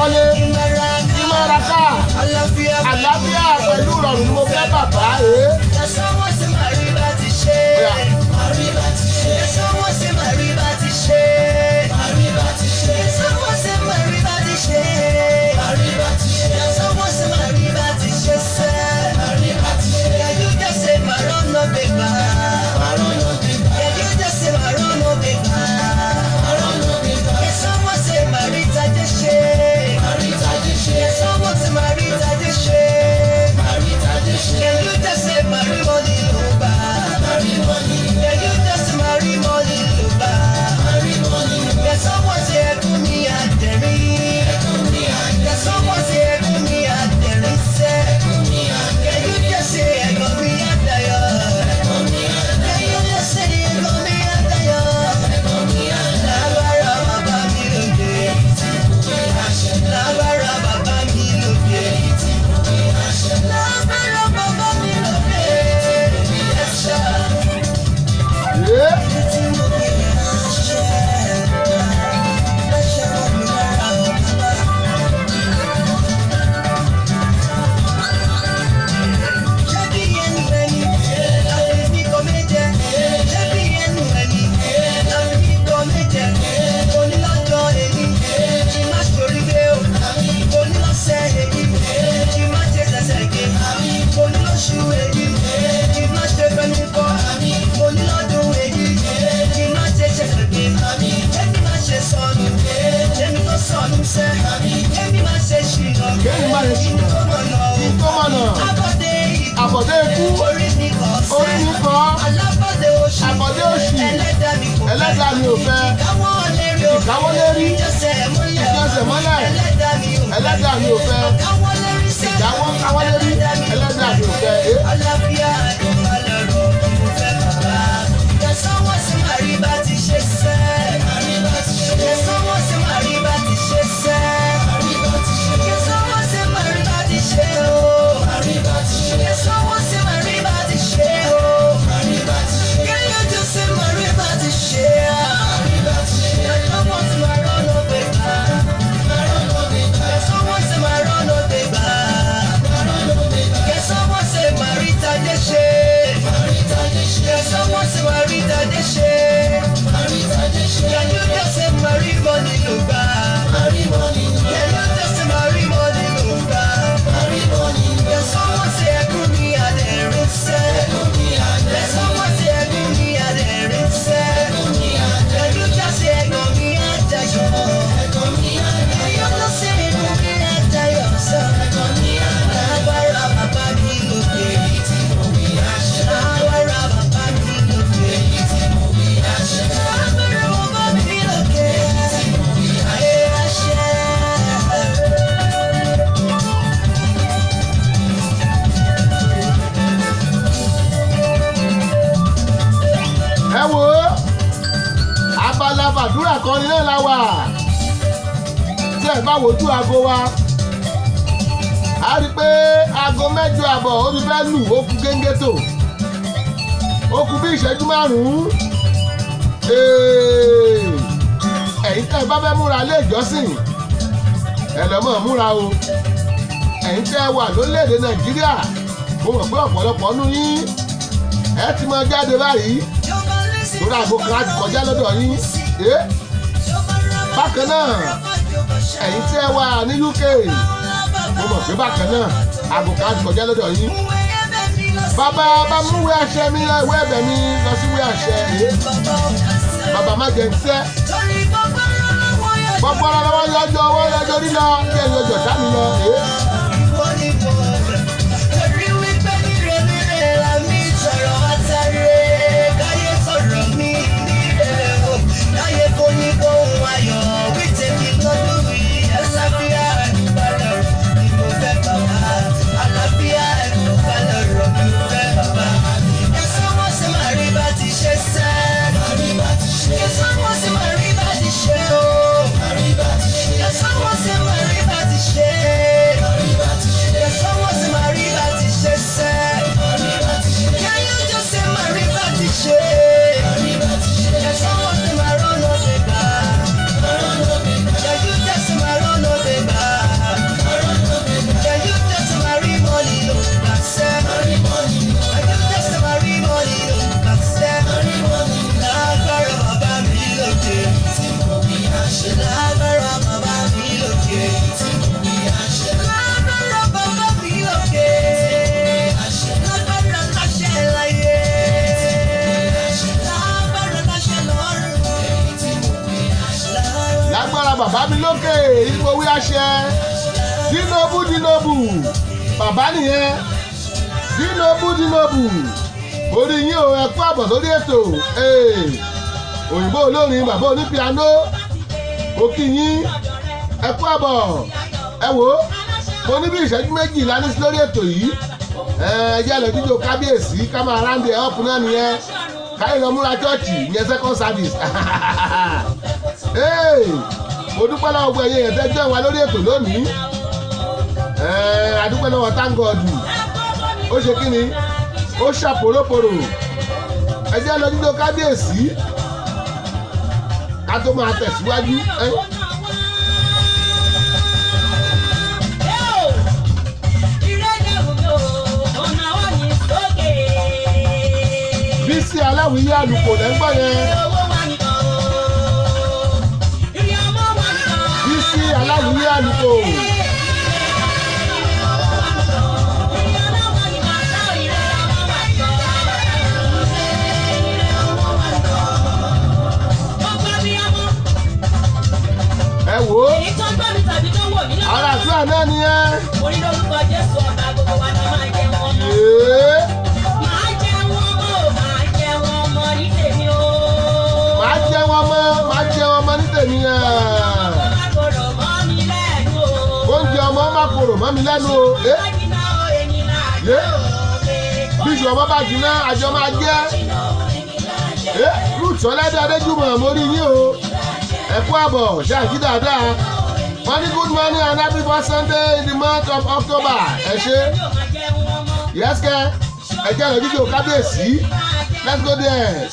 kọ́lé. Kí n máa ra káà àlàáfíà pẹ̀lú ìrọ̀rùn ni mo fẹ́ bàbá. Ẹ̀. Ẹ wo abala fàdúrà ní náà la wà. Tí ẹ bá wojú aago wa a rí i pé aago mẹ́jọ àbọ̀ ó ti fẹ́ lù ó kù géńgé tó. Ó kù bí ìṣẹ́jú márùn-ún. Ẹ̀yin tẹ́ ẹ bá fẹ́ múra lé ìjọsìn ẹ mọ̀ múra o. Ẹ̀yin tẹ́ wà lórílẹ̀‐èdè nàìjíríà mo mọ̀ pé ọ̀pọ̀lọpọ̀ nú yín ẹ ti máa jáde báyìí lórí àgbo kan á ti kọjá lọ́dọ̀ yín. Bákan náà ẹ̀yin tí ẹ wà ní uk mo mọ̀ pé bákan náà àgbo kan á ti kọjá lọ́dọ̀ yín. Bàbá bá mú ìwé àṣẹ mi ìwé ẹ̀bẹ̀ mi lọ sí ìwé àṣẹ bàbá má jẹ iṣẹ́ gbogbo ara lọ́wọ́ yọjọ́ ọwọ́ yọjọ́ lílọ kí ẹ yọjọ́ dání lọ àṣẹ dínóbù dínóbù bàbá nìyẹn. Dínóbù dínóbù orí yín o ẹ kú àbọ̀ sórí ètò. Òyìnbó olórin bàbá onípiano. Òkì yín. Ẹ kú àbọ̀. Ẹ wò ó mo ní bí ìṣẹ́jú méjì lánàá sí lórí ètò yìí. Ẹ jẹ́ lọ jíjó kábíyèsí ká máa ráńdì ẹ̀ ọ̀pù náà nìyẹn. Káyọ̀ lọ múra chọ́ọ̀chì ìyẹn second service mo dúpẹ́ lọ́wọ́ gbogbo ẹ̀yẹ ẹ̀tẹ́ jẹ́ wa lórí ètò lónìí. Ẹ̀, a dúpẹ́ lọ́wọ́ thank God. Ó ṣe kí ni? Ó ṣàpòrópòrò. Ẹ jẹ́ lọ dídó kábíyèsí. Ká tó máa tẹ̀síwájú. Bísí aláwìyé àlùkò lẹ́gbọ́n yẹn aláwìyé àlùkò ẹ wò ó. Gbogbo wa náà Kó Má korò mọ́ mi lẹ́nu o. Ẹ́ ọmọ bá jiná àjọ máa jẹ́. Májínà o, èyí là jẹ́ Ẹ́ Ruth Ọládé Adéjúmọ̀ mo yín o. Ẹ àbọ̀ ṣáàjì dáadáa. Wọ́n ní good morning and happy first Sunday in the month mọ́. Yẹ́sìkẹ́ ẹ jẹ́ jíjó kábíyèsí. Let's go there.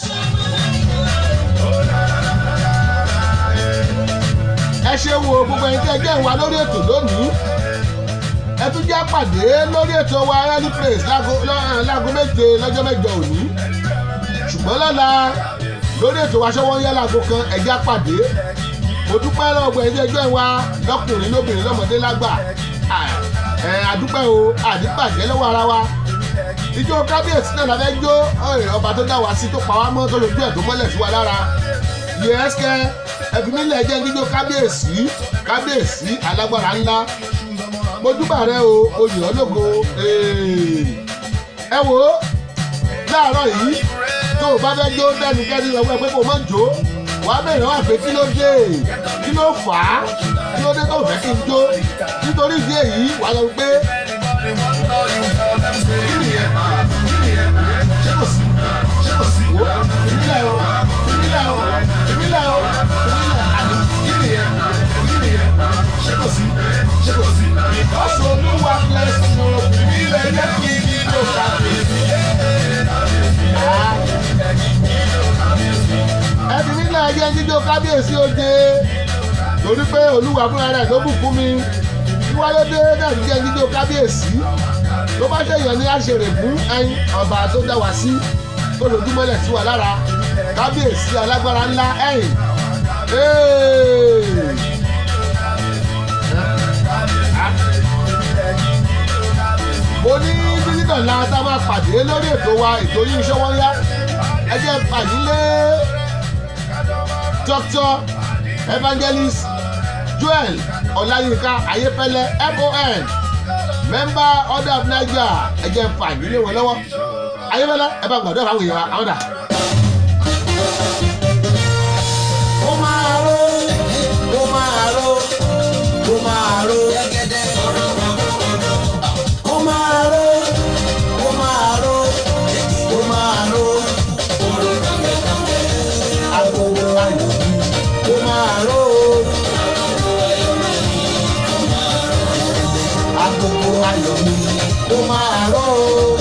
ẹ ṣe wo gbogbo ẹni tí ẹ jẹ́ ìwà lórí ètò lónìí ẹ tún jẹ́ pàdé lórí ètò wa early praise láago méje lọ́jọ́ mẹ́jọ òní. Ṣùgbọ́n lọ́la lórí ètò wa ṣọwọ́ ń yá láago kan ẹ jẹ́ pàdé. Mo dúpẹ́ lọ́wọ́ ẹni tí ẹ jẹ́ ìwà lọ́kùnrin lóbìnrin lọ́mọdé lágbà. Àdúpẹ́ o àdìpàdé lọ́wọ́ ara wa. Ijó kábíyèsí náà la fẹ́ jó. Ọba tó dá wa sí tó pa wá mọ́ tó lójú ẹ̀ tó mọ́lẹ̀ sí wa lára. Yẹ́sìkẹ́ ẹ̀fínilẹ̀ jẹ́ jíjó kábíyèsí. Kábíyèsí alágbára ńlá mojúbà rẹ o oyè ológo ee. ẹ wo láàárọ̀ yìí tó o bá fẹ́ jó dẹ́nikẹ́ni lọ́wọ́ ẹ pé kò mọ̀ jó wà á bẹ̀rẹ̀ wá pé kí ló dé? Kí ló fà á? Kí ló dé tó fẹ́ kí n jó? Nítorí ìdí èyí wà á lọ pé wo torí pé Olúwa fúnra rẹ̀ ló bùkún mi. Wíwáyé dé náà jíjẹ́ jíjó kábíyèsí. Tó bá ṣèyàn ní àṣèrè fún ẹyin ọba tó dá wa sí tó lójúmọ́lẹ̀ sí wa lára kábíyèsí alágbára ńlá ẹ̀yìn. Mo ní bílíọ̀nù la tá a máa pàdé lórí ètò wa ètò yìí iṣẹ́ wọ́n yá ẹ jẹ́ pàdílé dr evangelist joel ọláyínká ayépẹlẹ mon order of niger ẹ jẹ́ pàdílé wọn lọ́wọ́. Ayépẹlẹ ẹ bá gbàdúrà fáwọn èèyàn àwọn dà. ó máa ró ayọ̀ mi ó máa ró oró